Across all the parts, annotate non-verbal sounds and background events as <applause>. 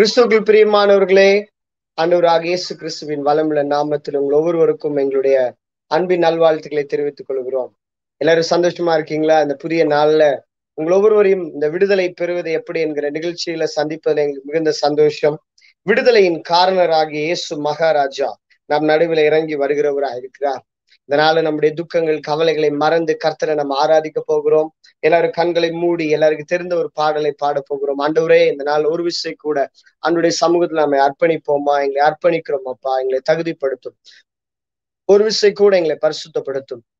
கிறிஸ்துவுக்குள் பிரியமானவர்களே அன்னூராக இயேசு கிறிஸ்துவின் வளமுள்ள நாமத்தில் உங்கள் ஒவ்வொருவருக்கும் எங்களுடைய அன்பின் நல்வாழ்த்துக்களை தெரிவித்துக் கொள்கிறோம். எல்லாரும் சந்தோஷமா இருக்கீங்களா? இந்த புதிய நாள்ல உங்கள் ஒவ்வொருவரையும் இந்த விடுதலை பெறுவது எப்படி என்கிற நிகழ்ச்சியில சந்திப்பதில் எங்களுக்கு மிகுந்த சந்தோஷம். விடுதலையின் காரணராகிய இயேசு மகாராஜா நம் நடுவில் இறங்கி வருகிறவராக இருக்கிறார் இதனால நம்முடைய துக்கங்கள் கவலைகளை மறந்து கர்த்தரை நம்ம ஆராதிக்க போகிறோம். எல்லாரும் கண்களை மூடி எல்லாருக்கும் தெரிந்த ஒரு பாடலை பாட போகிறோம். ஆண்டவரே இந்த நாள் ஒரு விஷயம் கூட அன்றைய சமூகத்துல நம்ம அர்ப்பணிப்போமா? எங்களை அர்ப்பணிக்கிறோம் அப்பா. எங்களை தகுதிப்படுத்தும். ஒரு விஷயம் கூட எங்களை பரிசுத்தப்படுத்தும்.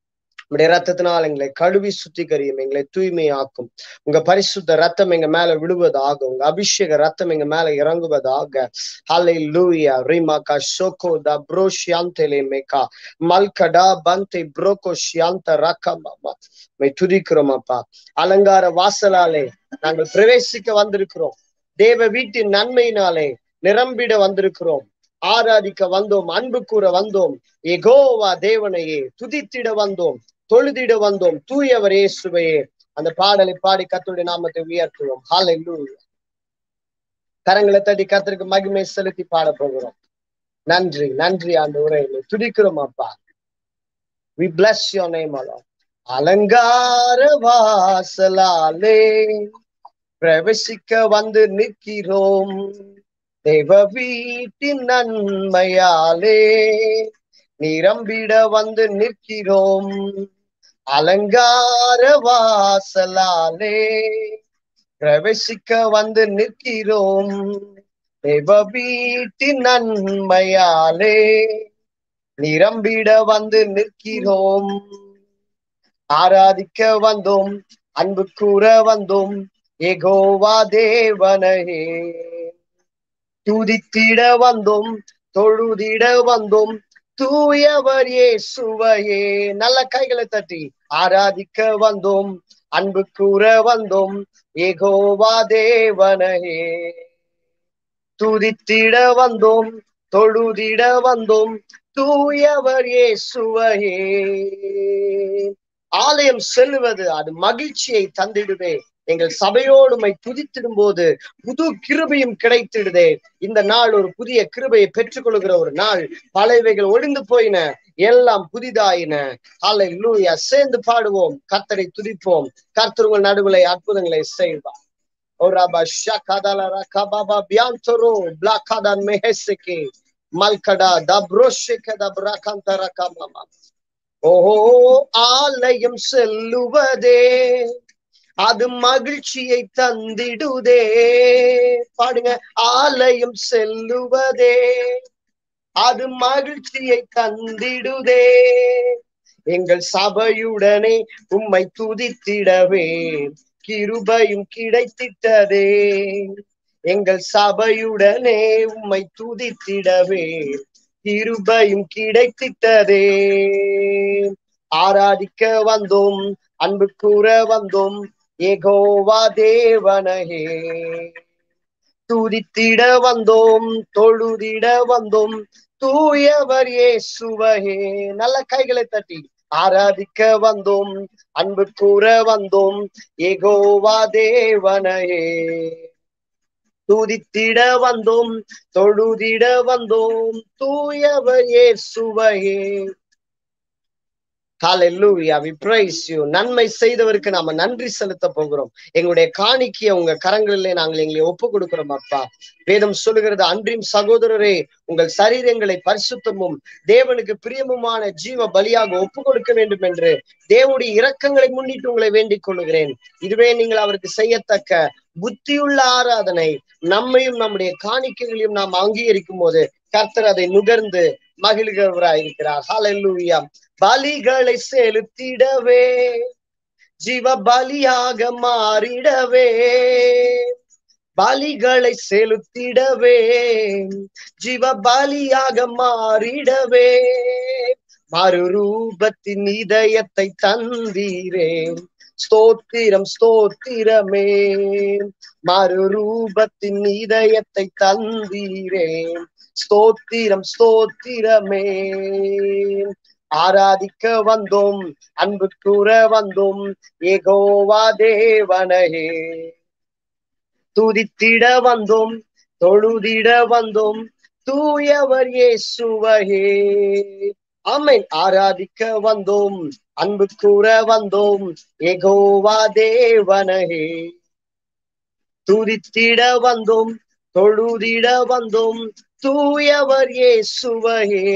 உடைய ரத்தத்தினால் எங்களை கழுவி சுத்திகரியும் எங்களை தூய்மையாக்கும். உங்க பரிசுத்த ரத்தம் எங்க மேல விழுவதாக உங்க அபிஷேக ரத்தம் எங்க மேல இறங்குவதாக. ஹலை லூயா ரிமாக்கா சோகோ த ப்ரோ ஷியாந்தெலே மேக்கா மல்கடா பந்தை ப்ரோகோ ஷியாந்த ரக்கமாமா மை துதிக்கிறோம் அப்பா. அலங்கார வாசலாலே நாங்கள் பிரவேசிக்க வந்திருக்கிறோம். தேவ வீட்டின் நன்மையினாலே நிரம்பிட வந்திருக்கிறோம். ஆராதிக்க வந்தோம் அன்பு கூற வந்தோம். எகோவா தேவனையே துதித்திட வந்தோம். தொழுதிட வந்தோம். தூயவர் இயேசுவையே அந்த பாடலை பாடி கத்துடைய நாமத்தை உயர்த்துவோம். ஹாலை கரங்களை தட்டி கத்திற்கு மகிமை செலுத்தி பாட போகிறோம். நன்றி நன்றி ஆண்டு உரையில துடிக்கிறோம் அப்பா. வி பிளஸ் யோர் நேம் அலோ அலங்கார வாசலாலே பிரவேசிக்க வந்து நிற்கிறோம். தேவ வீட்டின் நன்மையாலே நிரம்பிட வந்து நிற்கிறோம். அலங்கார வாசலாலே பிரவேசிக்க வந்து நிற்கிறோம். தேவ வீட்டின் நன்மையாலே நிரம்பிட வந்து நிற்கிறோம். ஆராதிக்க வந்தோம் அன்பு கூற வந்தோம் ஏகோவா தேவனையே. துதித்திட வந்தோம் தொழுதிட வந்தோம் தூயவர் இயேசுவையே. நல்ல கைகளை தட்டி. ஆராதிக்க வந்தோம் அன்பு கூற வந்தோம் ஏகோவா தேவனையே. துதித்திட வந்தோம் தொழுதிட வந்தோம் தூயவர் இயேசுவையே. ஆலயம் செல்வது அது மகிழ்ச்சியை தந்திடுவே எங்கள் சபையோடுமை துதித்திடும் போது புது கிருபையும் கிடைத்திடுதே. இந்த நாள் ஒரு புதிய கிருபையை பெற்றுக்கொள்கிற ஒரு நாள். பழையவைகள் ஒளிந்து போயின. எல்லாம் புதிதாயின. அலை லூயா சேர்ந்து பாடுவோம். கத்தரை துதிப்போம். கர்த்தருங்கள் நடுவிலை அற்புதங்களை செய்வார். ஓராபா ஷாகாதாலரா கபாபா பியாந்தரோ. பிளாகாதான் மெஹெசெகே. மல்கடா தப்ரோஷெக தப்ராகாந்தரா கமாமா ஓஹோ ஆலயம் செல்லுவதே. அது மகிழ்ச்சியை தந்திடுதே. பாடுங்க. ஆலயம் செல்லுவதே. அது மகிழ்ச்சியை தந்திடுதே. எங்கள் சபையுடனே உம்மை துதித்திடவே கிருபையும் கிடைத்திட்டதே. எங்கள் சபையுடனே உம்மை துதித்திடவே கிருபையும் கிடைத்திட்டதே. ஆராதிக்க வந்தோம் அன்பு கூற வந்தோம் ஏகோவா தேவனகே துதித்திட வந்தோம் தொழுதிட வந்தோம் தூயவர் ஏசுவகே நல்ல கைகளை தட்டி. ஆராதிக்க வந்தோம். அன்பு கூற வந்தோம். ஏகோவா தேவனையே. துதித்திட வந்தோம். தொழுதிட வந்தோம். தூயவர் ஏசுவகே ஹாலெல்லூயா We praise நன்மை செய்தவருக்கு நாம நன்றி செலுத்த போகிறோம். எங்களுடைய காணிக்கைய உங்க கரங்களிலே நாங்கள் எங்களை ஒப்பு கொடுக்கிறோம் அப்பா. வேதம் சொல்லுகிறது அன்றின் சகோதரரே உங்கள் சரீரங்களை பரிசுத்தமும் தேவனுக்கு பிரியமுமான ஜீவ பலியாக ஒப்பு கொடுக்க வேண்டும் என்று தேவனுடைய இரக்கங்களை முன்னிட்டு உங்களை வேண்டிக் கொள்ளுகிறேன். இதுவே நீங்கள் அவருக்கு செய்யத்தக்க புத்தியுள்ள ஆராதனை. நம்மையும் நம்முடைய காணிக்கைகளையும் நாம் அங்கீகரிக்கும் போது கர்த்தர் அதை நுகர்ந்து மகிழ்கிறவராயிருக்கிறார். ஹலல்லூயா பலிகளை செலுத்திடவே ஜீவ பலியாக மாறிடவே பலிகளை செலுத்திடவே ஜீவ பலியாக மாறிடவே மறுரூபத்தின் இதயத்தை தந்தீரேன் ஸ்தோத்திரம் ஸ்தோத்திரமே மறுரூபத்தின் இதயத்தை தந்தீரேன் ஸ்தோத்திரம் ஸ்தோத்திரமே. ஆராதிக்க வந்தோம் அன்பு கூற வந்தோம் ஏகோவா தேவனே துதித்திட வந்தோம் தொழுதிட வந்தோம் தூயவர் இயேசுவையே. ஆமென். ஆராதிக்க வந்தோம் அன்பு கூற வந்தோம் ஏகோவா தேவனையே. துதித்திட வந்தோம் தொழுதிட வந்தோம் தூயவர் இயேசுவையே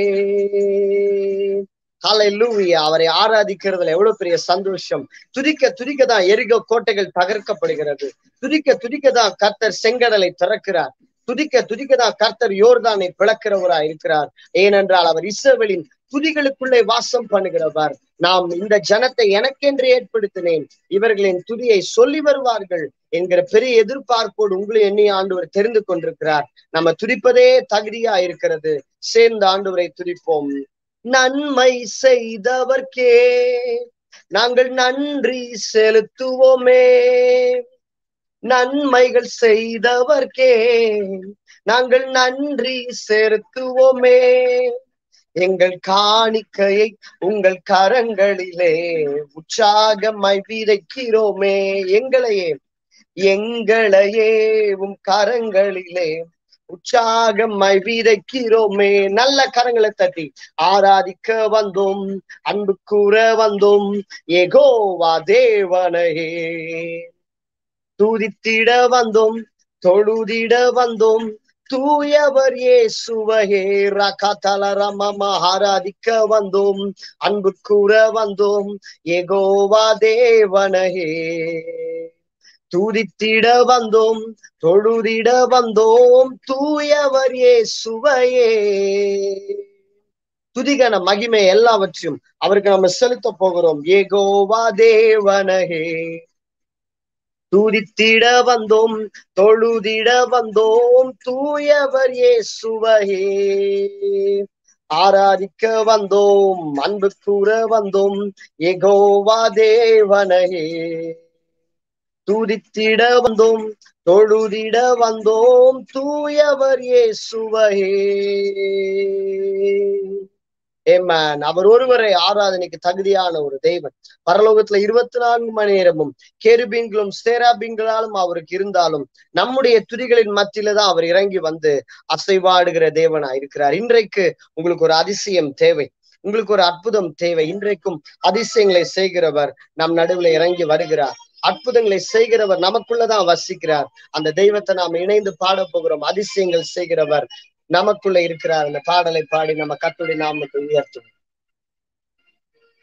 ஹalleluya அவரை ஆராதிக்கிறதுல எவ்வளவு பெரிய சந்தோஷம். துதிக்க துதிக்க தான் எரிக கோட்டைகள் தகர்க்கப்படுகிறது. துதிக்க துதிக்க தான் கர்த்தர் செங்கடலை திறக்கிறார். துதிக்க துதிக்க தான் கர்த்தர் யோர்தானை பிளக்கிறவரா இருக்கிறார். ஏனென்றால் அவர் இஸ்ரவேலின் துதிகளுக்குள்ளே வாசம் பண்ணுகிறவர். நாம் இந்த ஜனத்தை எனக்கென்று ஏற்படுத்தினேன். இவர்களின் துதியை சொல்லி வருவார்கள். என்கிற பெரிய எதிர்பார்ப்போடு உங்களை எண்ணி ஆண்டவர் தெரிந்து கொண்டிருக்கிறார். நம்ம துடிப்பதே தகுதியா இருக்கிறது. சேர்ந்து ஆண்டவரை துடிப்போம் நன்மை செய்தவர்க்கே நாங்கள் நன்றி செலுத்துவோமே. நன்மைகள் செய்தவர்க்கே நாங்கள் நன்றி செலுத்துவோமே. எங்கள் காணிக்கையை உங்கள் கரங்களிலே உற்சாகமாய் விதைக்கிறோமே. எங்களையே எங்களையே உம் கரங்களிலே உற்சாகமாய் விதைக்கிறோமே நல்ல கரங்களை தட்டி ஆராதிக்க வந்தோம் அன்பு கூற வந்தோம். ஏகோவா தேவனையே. தூதித்திட வந்தோம் தொழுதிட வந்தோம். தூயவர் இயேசுவையே ரகதலரமம ஆராதிக்க வந்தோம். அன்பு கூற வந்தோம் ஏகோவா தேவனையே. துதித்திட வந்தோம் தொழுதிட வந்தோம் தூயவர் சுவையே துதிகன மகிமை எல்லாவற்றையும் அவருக்கு நம்ம செலுத்த போகிறோம். ஏகோவா தேவனகே துதித்திட வந்தோம் தொழுதிட வந்தோம் தூயவர் சுவையே ஆராதிக்க வந்தோம் அன்பு கூற வந்தோம் ஏகோவா தேவனகே துதித்திட வந்தோம் தொழுதிட வந்தோம் தூயவர் இயேசுவையே ஏமேன் அவர் ஒருவரை ஆராதனைக்கு தகுதியான ஒரு தெய்வன் பரலோகத்துல இருபத்தி நான்கு மணி நேரமும் கேருபிங்களும் சேராபீன்களாலும் அவருக்கு இருந்தாலும் நம்முடைய துதிகளின் மத்தியில தான் அவர் இறங்கி வந்து அசைவாடுகிற தேவனா இருக்கிறார். இன்றைக்கு உங்களுக்கு ஒரு அதிசயம் தேவை. உங்களுக்கு ஒரு அற்புதம் தேவை. இன்றைக்கும் அதிசயங்களை செய்கிறவர் நம் நடுவுல இறங்கி வருகிறார். அற்புதங்களை செய்கிறவர் நமக்குள்ளதான் வசிக்கிறார். அந்த தெய்வத்தை நாம் இணைந்து பாட போகிறோம். அதிசயங்கள் செய்கிறவர் நமக்குள்ள இருக்கிறார். அந்த பாடலை பாடி நம்ம கத்துடைய நாமத்தை உயர்த்தும்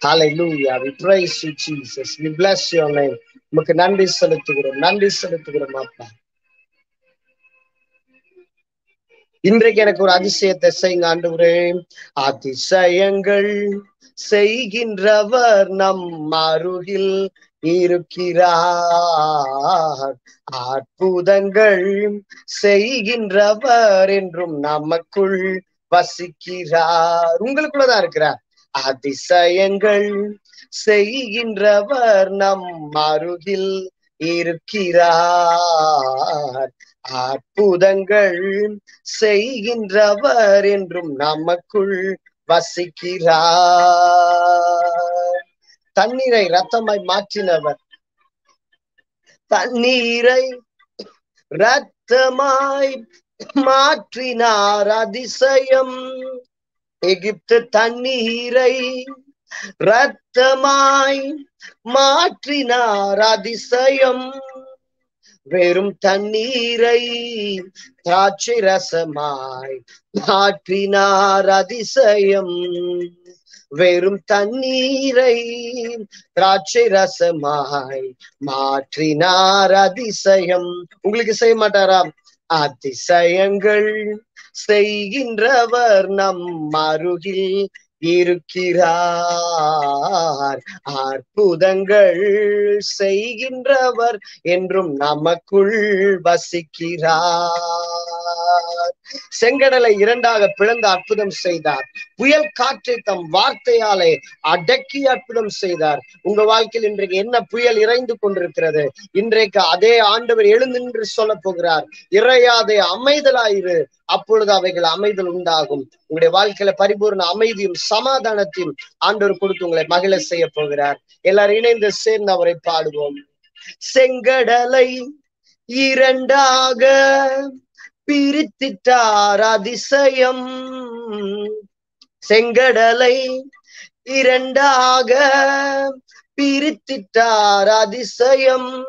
Hallelujah. We praise you, Jesus. We bless your name. உமக்கு நன்றி செலுத்துகிறோம். நன்றி செலுத்துகிறோம் அப்பா. இன்றைக்கு எனக்கு ஒரு அதிசயத்தை செய்யுங்க ஆண்டுகிறேன் அதிசயங்கள் செய்கின்றவர் நம் அருகில். இருக்கிறார். அற்புதங்கள் செய்கின்றவர் என்றும் நமக்குள் வசிக்கிறார். உங்களுக்குள்ளதான் இருக்கிறார். அதிசயங்கள் செய்கின்றவர் நம் அருகில் இருக்கிறார். அற்புதங்கள் செய்கின்றவர் என்றும் நமக்குள் வசிக்கிறார். தண்ணீரை ரத்தமாய் மாற்றினவர். தண்ணீரை ரத்தமாய் மாற்றினார் அதிசயம். எகிப்து தண்ணீரை ரத்தமாய் மாற்றினார் அதிசயம். வெறும் தண்ணீரை திராட்சை ரசமாய் மாற்றினார் அதிசயம். வெறும் தண்ணீரை திராட்சை ரசமாய் மாற்றினார் அதிசயம். உங்களுக்கு செய்ய மாட்டாரா? அதிசயங்கள் செய்கின்றவர் நம் அருகில் இருக்கிறார். அற்புதங்கள் செய்கின்றவர் என்றும் நமக்குள் வசிக்கிறார். செங்கடலை இரண்டாக பிளந்து அற்புதம் செய்தார். புயல் காற்றை தம் வார்த்தையாலே அடக்கி அற்புதம் செய்தார். உங்க வாழ்க்கையில் இன்றைக்கு என்ன புயல் இறைந்து கொண்டிருக்கிறது? இன்றைக்கு அதே ஆண்டவர் எழுந்தின்று சொல்ல போகிறார். இறையாதே அமைதலாயிரு. அப்பொழுது அவைகள் அமைதல் உண்டாகும். உங்களுடைய வாழ்க்கையில பரிபூர்ண அமைதியும் சமாதானத்தையும் ஆண்டவர் கொடுத்து உங்களை மகிழ செய்ய போகிறார். எல்லாரும் இணைந்து சேர்ந்து அவரை பாடுவோம். செங்கடலை இரண்டாக பிரித்திட்டார் அதிசயம். செங்கடலை இரண்டாக பிரித்திட்டார் அதிசயம்.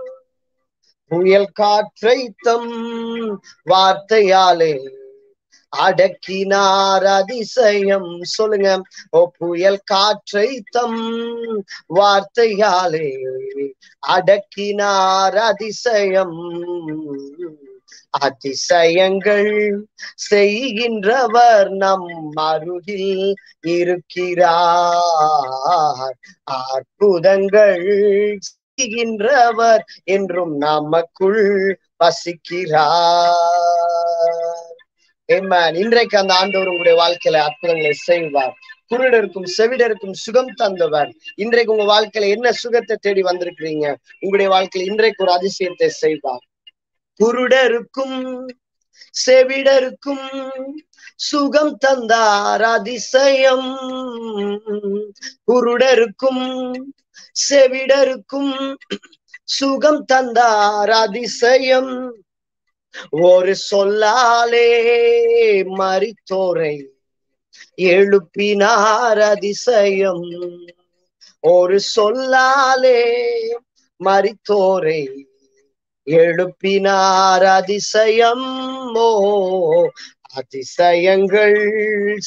புயல் காற்றை தம் வார்த்தையாலே அடக்கினார் அதிசயம். சொல்லுங்க. ஓ புயல் காற்றை தம் வார்த்தையாலே அடக்கினார் அதிசயம். அதிசயங்கள் செய்கின்றவர் நம் அருகில் இருக்கிறார். அற்புதங்கள் செய்கின்றவர் என்றும் நமக்குள் வசிக்கிறார். ஏமான் இன்றைக்கு அந்த ஆண்டவர் உங்களுடைய வாழ்க்கையில அற்புதங்களை செய்வார். குருடருக்கும் செவிடருக்கும் சுகம் தந்தவர். இன்றைக்கு உங்க வாழ்க்கையில என்ன சுகத்தை தேடி வந்திருக்கிறீங்க? உங்களுடைய வாழ்க்கையில இன்றைக்கு ஒரு அதிசயத்தை செய்வார். குருடருக்கும் செவிடருக்கும் சுகம் தந்தார் அதிசயம் குருடருக்கும் செவிடருக்கும் சுகம் தந்தார் அதிசயம் ஒரு சொல்லாலே மறித்தோரை எழுப்பினார் அதிசயம். ஒரு சொல்லாலே மறித்தோரை எழுப்பினார் அதிசயம். மோ அதிசயங்கள்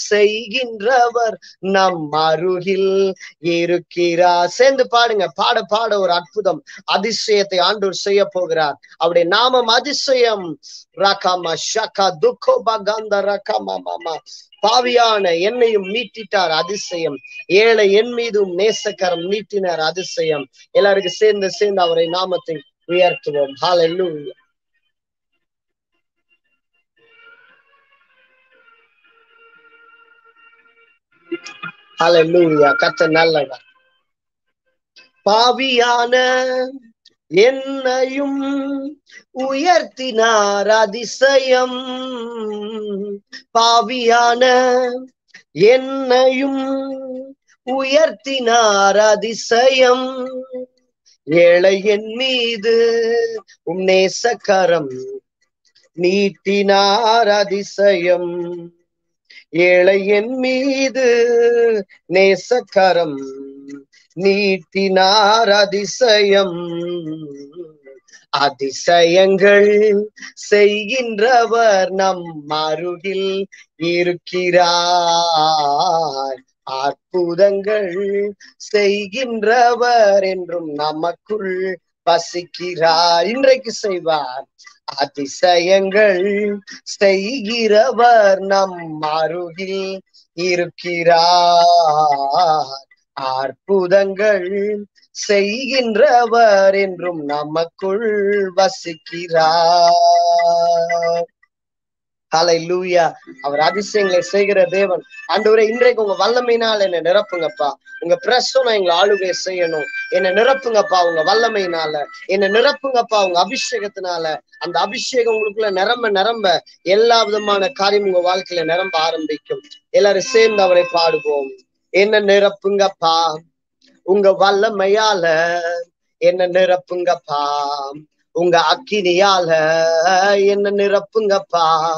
செய்கின்றவர் நம் அருகில் இருக்கிறார். சேர்ந்து பாடுங்க பாட பாட ஒரு அற்புதம். அதிசயத்தை ஆண்டோர் செய்ய போகிறார். அவருடைய நாமம் அதிசயம். ரகமா ஷகா துக்கோ பகாந்த ரகமா மாமா. பாவியான என்னையும் மீட்டிட்டார் அதிசயம். ஏழை என் மீதும் நேசக்கரம் நீட்டினார் அதிசயம். எல்லாருக்கும் சேர்ந்து சேர்ந்து அவரை நாமத்தை உயர்த்துவோம். ஹalleluya ஹalleluya கர்த்தர் நல்லவர். பாவியான என்னையும் உயர்த்தினார் அதிசயம். பாவியான என்னையும் உயர்த்தினார் அதிசயம். ஏழை மீது உம் நேசக்கரம் நீட்டினார் அதிசயம். ஏழை மீது நேசக்கரம் நீட்டினார் அதிசயம். அதிசயங்கள் செய்கின்றவர் நம் அருகில் இருக்கிறார். அற்புதங்கள் செய்கின்றவர் என்றும் நமக்குள் வசிக்கிறார். இன்றைக்கு செய்வார். அதிசயங்கள் செய்கிறவர் நம் அருகில் இருக்கிறார். அற்புதங்கள் செய்கின்றவர் என்றும் நமக்குள் வசிக்கிறார். லூயா அவர் அதிசயங்களை செய்கிற தேவன். ஆண்டவரே இன்றைக்கு உங்க வல்லமையினால் என்ன நிரப்புங்கப்பா. உங்க பிரசனம் எங்களை ஆளுகை செய்யணும். என்ன நிரப்புங்கப்பா உங்க வல்லமையினால. என்ன நிரப்புங்கப்பா உங்க அபிஷேகத்தினால. அந்த அபிஷேகம் உங்களுக்குள்ள நிரம்ப நிரம்ப எல்லா விதமான காரியம் உங்க வாழ்க்கையில நிரம்ப ஆரம்பிக்கும். எல்லாரும் சேர்ந்து அவரை பாடுவோம். என்ன நிரப்புங்கப்பா. உங்க வல்லமையால என்ன நிரப்புங்கப்பா. உங்க அக்கினியால என்ன நிரப்புங்கப்பா.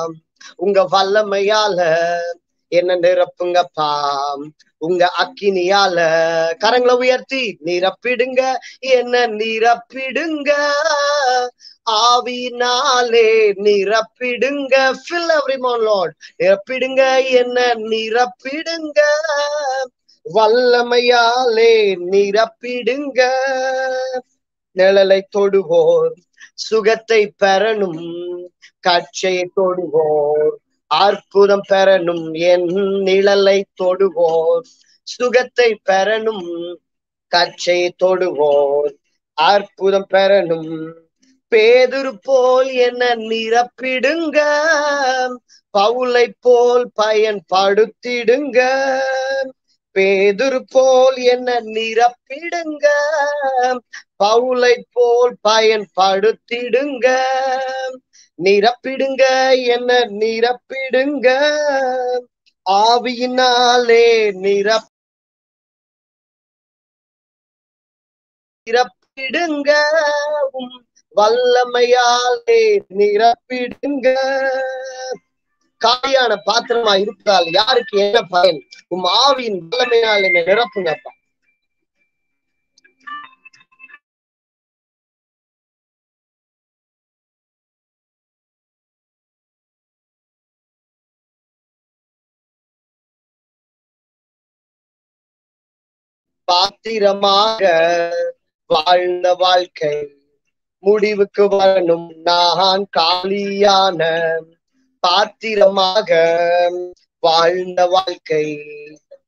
உங்க வல்லமையால என்ன நிரப்புங்கப்பா? உங்க அக்கினியால கரங்களை உயர்த்தி நிரப்பிடுங்க. என்ன நிரப்பிடுங்க? ஆவினாலே நிரப்பிடுங்க. Fill every lord. நிரப்பிடுங்க. என்ன நிரப்பிடுங்க? வல்லமையாலே நிரப்பிடுங்க. நிழலை தொடுவோர். சுகத்தை பெறணும். காட்சியை தொடுவோர். அற்புதம் பெறணும் என் நிழலை தொடுவோர். சுகத்தை பெறணும் காட்சியை தொடுவோர். அற்புதம் பெறணும். பேதுரு போல் என்ன நிரப்பிடுங்க. பவுலை போல் பயன்படுத்திடுங்க பேதுரு போல் என்ன நிரப்பிடுங்க. பவுலை போல் பயன்படுத்திடுங்க நிரப்பிடுங்க என்ன நிரப்பிடுங்க? ஆவியினாலே நிரப் நிரப்பிடுங்க. உம் வல்லமையாலே நிரப்பிடுங்க. காலியான பாத்திரமா இருப்பதால் யாருக்கு என்ன பயன்? உம் ஆவியின் வல்லமையால் என்னை நிரப்புங்கப்பா. பாத்திரமாக வாழ்ந்த வாழ்க்கை. முடிவுக்கு வரணும். நான் காலியான பாத்திரமாக வாழ்ந்த வாழ்க்கை.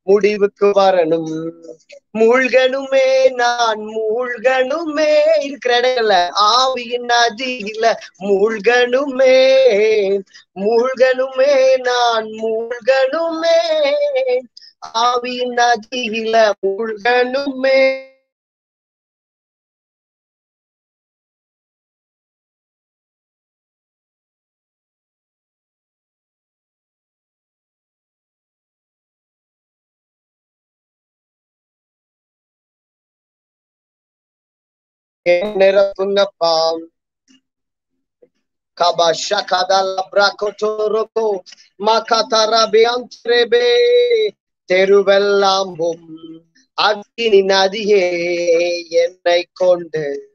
முடிவுக்கு வரணும். மூழ்கணுமே நான் மூழ்கணுமே. இருக்கிற இடங்கள்ல ஆவியின் நதியில மூழ்கணுமே. மூழ்கணுமே நான் மூழ்கணுமே. ஆவியின் நதியில மூழ்கணுமே நிரப்புங்கப்பா Kabasha kadala brakotoroko makatarabiantrebe தெருவெல்லாம்பும் அக்கினி நதியே என்னை கொண்டு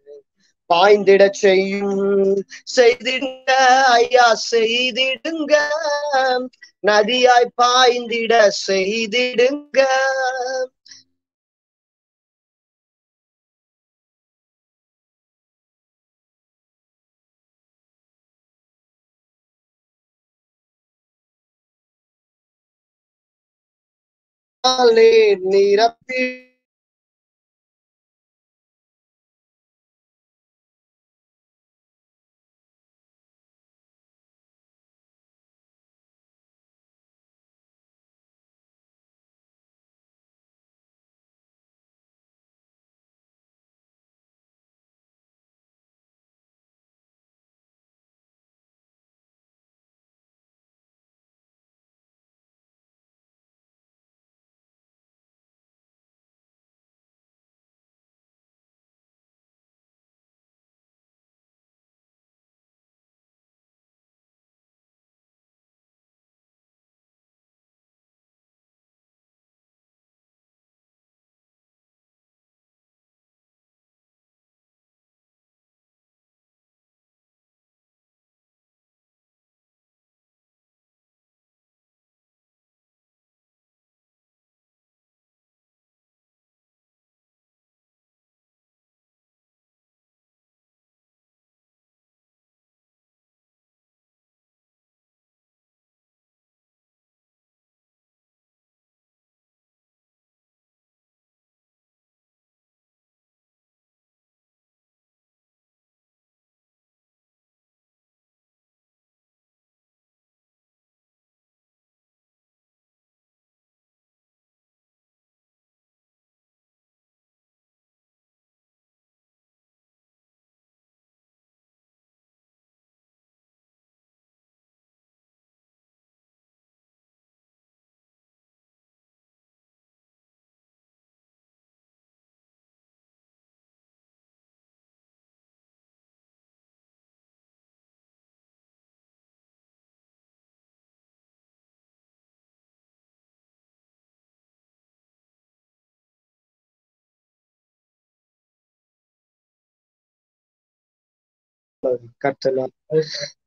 பாய்ந்திட செய்யும். செய்திடுங்க ஐயா செய்திடுங்க. நதியாய் பாய்ந்திட செய்திடுங்க. நாளே நிரப்பி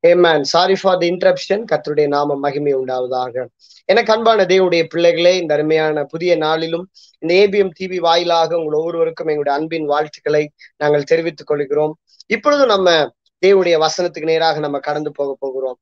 ஏமேன் சாரி ஃபார் தி இன்டரப்ஷன் கத்தருடைய நாம மகிமை உண்டாவதாக. எனக்கு அன்பான தேவனுடைய பிள்ளைகளே இந்த அருமையான புதிய நாளிலும் இந்த ஏபிஎம் டிவி வாயிலாக உங்கள் ஒவ்வொருவருக்கும் எங்களுடைய அன்பின் வாழ்த்துக்களை நாங்கள் தெரிவித்துக் கொள்கிறோம். இப்பொழுது நம்ம தேவனுடைய வசனத்துக்கு நேராக நம்ம கடந்து போக போகிறோம்.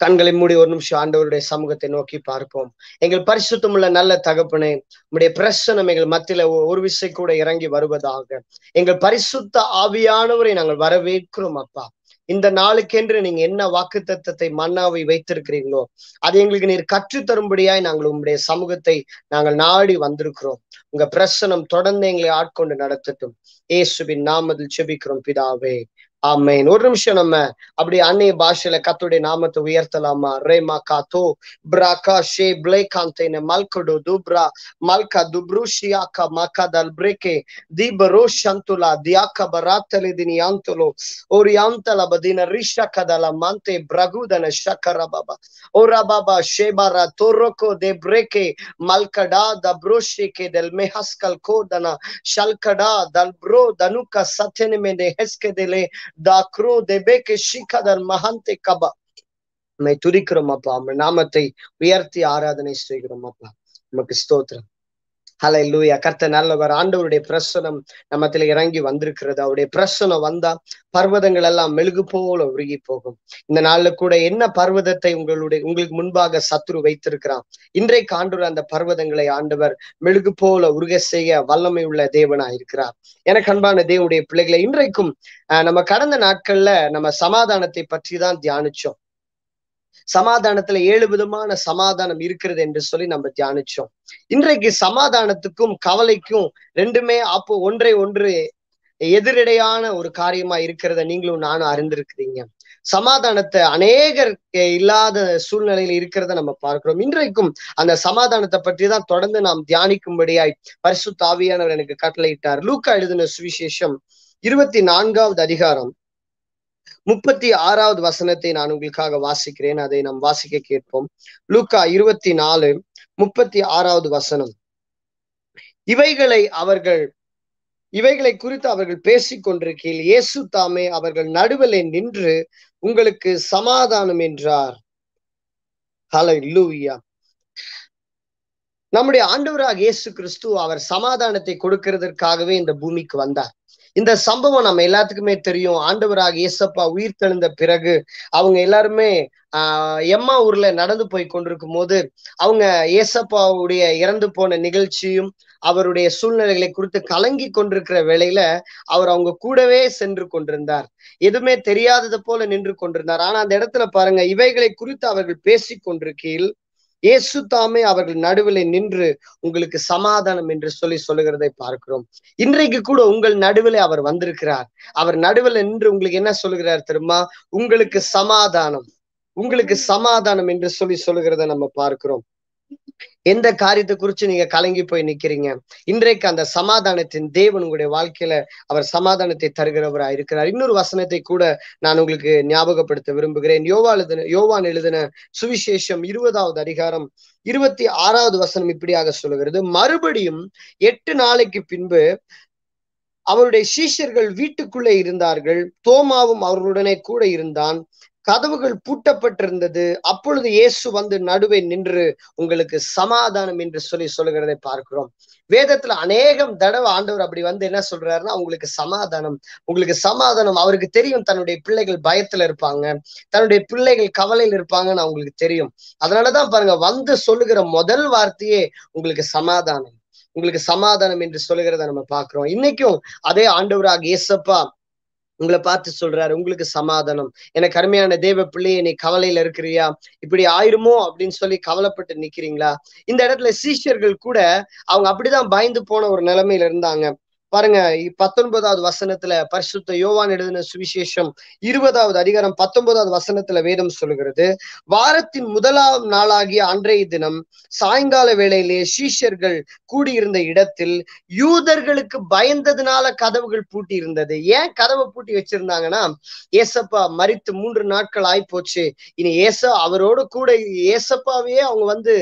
கண்களை மூடி ஒரு நிமிஷம் ஆண்டவருடைய சமூகத்தை நோக்கி பார்ப்போம். எங்கள் பரிசுத்தமுள்ள நல்ல தகப்பனே உடைய பிரசனம் எங்கள் மத்தியில ஒரு விசை கூட இறங்கி வருவதாக. எங்கள் பரிசுத்த ஆவியானவரை நாங்கள் வரவேற்கிறோம் அப்பா. இந்த நாளுக்கென்று நீங்க என்ன வாக்கு தத்தத்தை மன்னாவை வைத்திருக்கிறீங்களோ அதை எங்களுக்கு நீர் கற்றுத்தரும்படியாய் நாங்கள் உங்களுடைய சமூகத்தை நாங்கள் நாடி வந்திருக்கிறோம். உங்க பிரசனம் தொடர்ந்து எங்களை ஆட்கொண்டு நடத்தட்டும். ஏசுவின் அதில் செபிக்கிறோம் பிதாவே. ஆமேன் ஒரு நிமிஷம் நம்ம அப்படி அன்னைய பாஷையில கத்துடைய நாமத்தை உயர்த்தலாமா ரேமா காத்தோ பிராகா ஷே பிளே காந்தேன மல்கடோ துப்ரா மல்கா துப்ரூஷியாக்கா மக்கா தல் பிரேகே தீபரோ சந்துலா தியாக்க பராத்தலி தினி ஆந்தலோ ஒரு யாந்தல பதின ரிஷா கதல மாந்தே பிரகுதன ஷக்கர பாபா ஓரா பாபா ஷேபாரா தோரோக்கோ தே பிரேகே மல்கடா தப்ரோஷி கே தெல் மெஹஸ்கல் கோதனா ஷல்கடா தல் ப்ரோ தனுக்கா சத்தனமே ஹெஸ்கே தெலே தாக்ரோ தெபேகே ஷிகதர் மகந்தே கபா உண்மை துரிக்கிறோம் அப்பா உங்க நாமத்தை உயர்த்தி ஆராதனை செய்கிறோம் அப்பா உமக்கு ஸ்தோத்திரம் ஹலை லூயா கர்த்த நல்லவர் ஆண்டவருடைய பிரசனம் நம்மத்துல இறங்கி வந்திருக்கிறது. அவருடைய பிரசனம் வந்தா பர்வதங்கள் எல்லாம் மெழுகு போல உருகி போகும். இந்த நாள்ல கூட என்ன பர்வதத்தை உங்களுடைய உங்களுக்கு முன்பாக சத்ரு வைத்திருக்கிறான்? இன்றைக்கு ஆண்டவர் அந்த பர்வதங்களை ஆண்டவர் மெழுகு போல உருக செய்ய வல்லமை உள்ள தேவனா இருக்கிறார். எனக்கு அன்பான தேவனுடைய பிள்ளைகளை இன்றைக்கும் நம்ம கடந்த நாட்கள்ல நம்ம சமாதானத்தை பற்றி தான் தியானிச்சோம். சமாதானத்துல ஏழு விதமான சமாதானம் இருக்கிறது என்று சொல்லி நம்ம தியானிச்சோம். இன்றைக்கு சமாதானத்துக்கும் கவலைக்கும் ரெண்டுமே அப்போ ஒன்றை ஒன்று எதிரடையான ஒரு காரியமா இருக்கிறத நீங்களும் நானும் அறிந்திருக்கிறீங்க. சமாதானத்தை அநேகர் இல்லாத சூழ்நிலையில் இருக்கிறத நம்ம பார்க்கிறோம். இன்றைக்கும் அந்த சமாதானத்தை பற்றி தான் தொடர்ந்து நாம் தியானிக்கும்படியாய் பரிசு தாவியானவர் எனக்கு கட்டளையிட்டார். லூக்கா எழுதின சுவிசேஷம் இருபத்தி நான்காவது அதிகாரம் முப்பத்தி ஆறாவது வசனத்தை நான் உங்களுக்காக வாசிக்கிறேன். அதை நாம் வாசிக்க கேட்போம். லூக்கா இருபத்தி நாலு முப்பத்தி ஆறாவது வசனம். இவைகளை அவர்கள் இவைகளை குறித்து அவர்கள் பேசிக் கொண்டிருக்கையில் இயேசு தாமே அவர்கள் நடுவிலே நின்று உங்களுக்கு சமாதானம் என்றார். ஹலோ லூயா நம்முடைய ஆண்டவராக இயேசு கிறிஸ்து அவர் சமாதானத்தை கொடுக்கிறதற்காகவே இந்த பூமிக்கு வந்தார். இந்த சம்பவம் நம்ம எல்லாத்துக்குமே தெரியும். ஆண்டவராக இயேசப்பா உயிர் தெழுந்த பிறகு அவங்க எல்லாருமே ஆஹ் எம்மா ஊர்ல நடந்து போய் கொண்டிருக்கும் போது அவங்க ஏசப்பாவுடைய இறந்து போன நிகழ்ச்சியும் அவருடைய சூழ்நிலைகளை குறித்து கலங்கி கொண்டிருக்கிற வேளையில அவர் அவங்க கூடவே சென்று கொண்டிருந்தார். எதுவுமே தெரியாதது போல நின்று கொண்டிருந்தார். ஆனா அந்த இடத்துல பாருங்க இவைகளை குறித்து அவர்கள் பேசி கொண்டிருக்கையில் இயேசு தாமே அவர்கள் நடுவில் நின்று உங்களுக்கு சமாதானம் என்று சொல்லி சொல்லுகிறதை பார்க்கிறோம். இன்றைக்கு கூட உங்கள் நடுவில் அவர் வந்திருக்கிறார். அவர் நடுவில் நின்று உங்களுக்கு என்ன சொல்லுகிறார் தெரியுமா? உங்களுக்கு சமாதானம். உங்களுக்கு சமாதானம் என்று சொல்லி சொல்லுகிறத நம்ம பார்க்கிறோம். எந்த காரியத்தை குறிச்சு நீங்க கலங்கி போய் நிக்கிறீங்க? இன்றைக்கு அந்த சமாதானத்தின் தேவன் உங்களுடைய வாழ்க்கையில அவர் சமாதானத்தை தருகிறவரா இருக்கிறார். இன்னொரு வசனத்தை கூட நான் உங்களுக்கு ஞாபகப்படுத்த விரும்புகிறேன். யோவா எழுதின யோவான் எழுதின சுவிசேஷம் இருபதாவது அதிகாரம் இருபத்தி ஆறாவது வசனம் இப்படியாக சொல்லுகிறது. மறுபடியும் எட்டு நாளைக்கு பின்பு அவருடைய சீஷர்கள் வீட்டுக்குள்ளே இருந்தார்கள். தோமாவும் அவர்களுடனே கூட இருந்தான். கதவுகள் பூட்டப்பட்டிருந்தது. அப்பொழுது இயேசு வந்து நடுவே நின்று உங்களுக்கு சமாதானம் என்று சொல்லி சொல்லுகிறதை பார்க்கிறோம். வேதத்துல அநேகம் தடவை ஆண்டவர் அப்படி வந்து என்ன சொல்றாருன்னா உங்களுக்கு சமாதானம் உங்களுக்கு சமாதானம். அவருக்கு தெரியும் தன்னுடைய பிள்ளைகள் பயத்துல இருப்பாங்க. தன்னுடைய பிள்ளைகள் கவலையில் இருப்பாங்கன்னு அவங்களுக்கு தெரியும். அதனாலதான் பாருங்க வந்து சொல்லுகிற முதல் வார்த்தையே உங்களுக்கு சமாதானம். உங்களுக்கு சமாதானம் என்று சொல்லுகிறத நம்ம பாக்குறோம் இன்னைக்கும் அதே ஆண்டவராக இயேசப்பா உங்களை பார்த்து சொல்றாரு உங்களுக்கு சமாதானம். எனக்கு அருமையான தேவ பிள்ளையை நீ கவலையில இருக்கிறியா? இப்படி ஆயிருமோ? அப்படின்னு சொல்லி கவலைப்பட்டு நிக்கிறீங்களா? இந்த இடத்துல சீஷர்கள் கூட அவங்க அப்படிதான் பயந்து போன ஒரு நிலைமையில இருந்தாங்க. பாருங்க பத்தொன்பதாவது வசனத்துல பரிசுத்த யோவான் எழுதின சுவிசேஷம் இருபதாவது அதிகாரம் பத்தொன்பதாவது வசனத்துல வேதம் சொல்லுகிறது வாரத்தின் முதலாம் நாளாகிய அன்றைய தினம் சாயங்கால வேளையிலே சீஷர்கள் கூடியிருந்த இடத்தில் யூதர்களுக்கு பயந்ததுனால கதவுகள் பூட்டி இருந்தது ஏன் கதவை பூட்டி வச்சிருந்தாங்கன்னா ஏசப்பா மறித்து மூன்று நாட்கள் ஆயிப்போச்சு. இனி ஏசா அவரோட கூட ஏசப்பாவையே அவங்க வந்து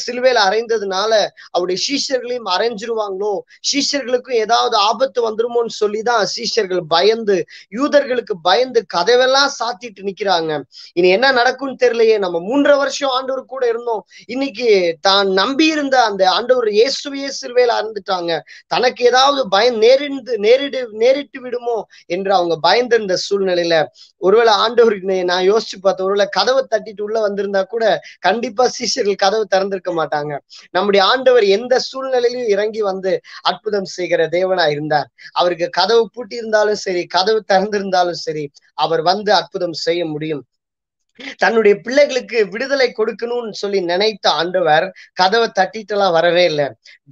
சிலுவையில அரைந்ததுனால அவருடைய சீஷர்களையும் அரைஞ்சிருவாங்களோ சீஷர்களுக்கும் ஏதாவது ஏதாவது ஆபத்து வந்துருமோன்னு சொல்லிதான் சீஷர்கள் பயந்து யூதர்களுக்கு பயந்து கதவெல்லாம் சாத்திட்டு நிக்கிறாங்க. இனி என்ன நடக்கும்னு தெரியலையே நம்ம மூன்றரை வருஷம் ஆண்டவர் கூட இருந்தோம். இன்னைக்கு தான் நம்பி இருந்த அந்த ஆண்டவர் இயேசுவையே சிறுவையில அறந்துட்டாங்க தனக்கு ஏதாவது பயம் நேரிந்து நேரிடு நேரிட்டு விடுமோ என்று அவங்க பயந்திருந்த சூழ்நிலையில ஒருவேளை ஆண்டவர் நான் யோசிச்சு பார்த்தேன் ஒருவேளை கதவை தட்டிட்டு உள்ள வந்திருந்தா கூட கண்டிப்பா சீஷர்கள் கதவு திறந்திருக்க மாட்டாங்க. நம்முடைய ஆண்டவர் எந்த சூழ்நிலையிலும் இறங்கி வந்து அற்புதம் செய்கிற தேவனா இருந்தார். அவருக்கு கதவு பூட்டி இருந்தாலும் சரி கதவு திறந்திருந்தாலும் சரி அவர் வந்து அற்புதம் செய்ய முடியும். தன்னுடைய பிள்ளைகளுக்கு விடுதலை கொடுக்கணும்னு சொல்லி நினைத்த ஆண்டவர் கதவை தட்டிட்டுலாம் வரவே இல்லை.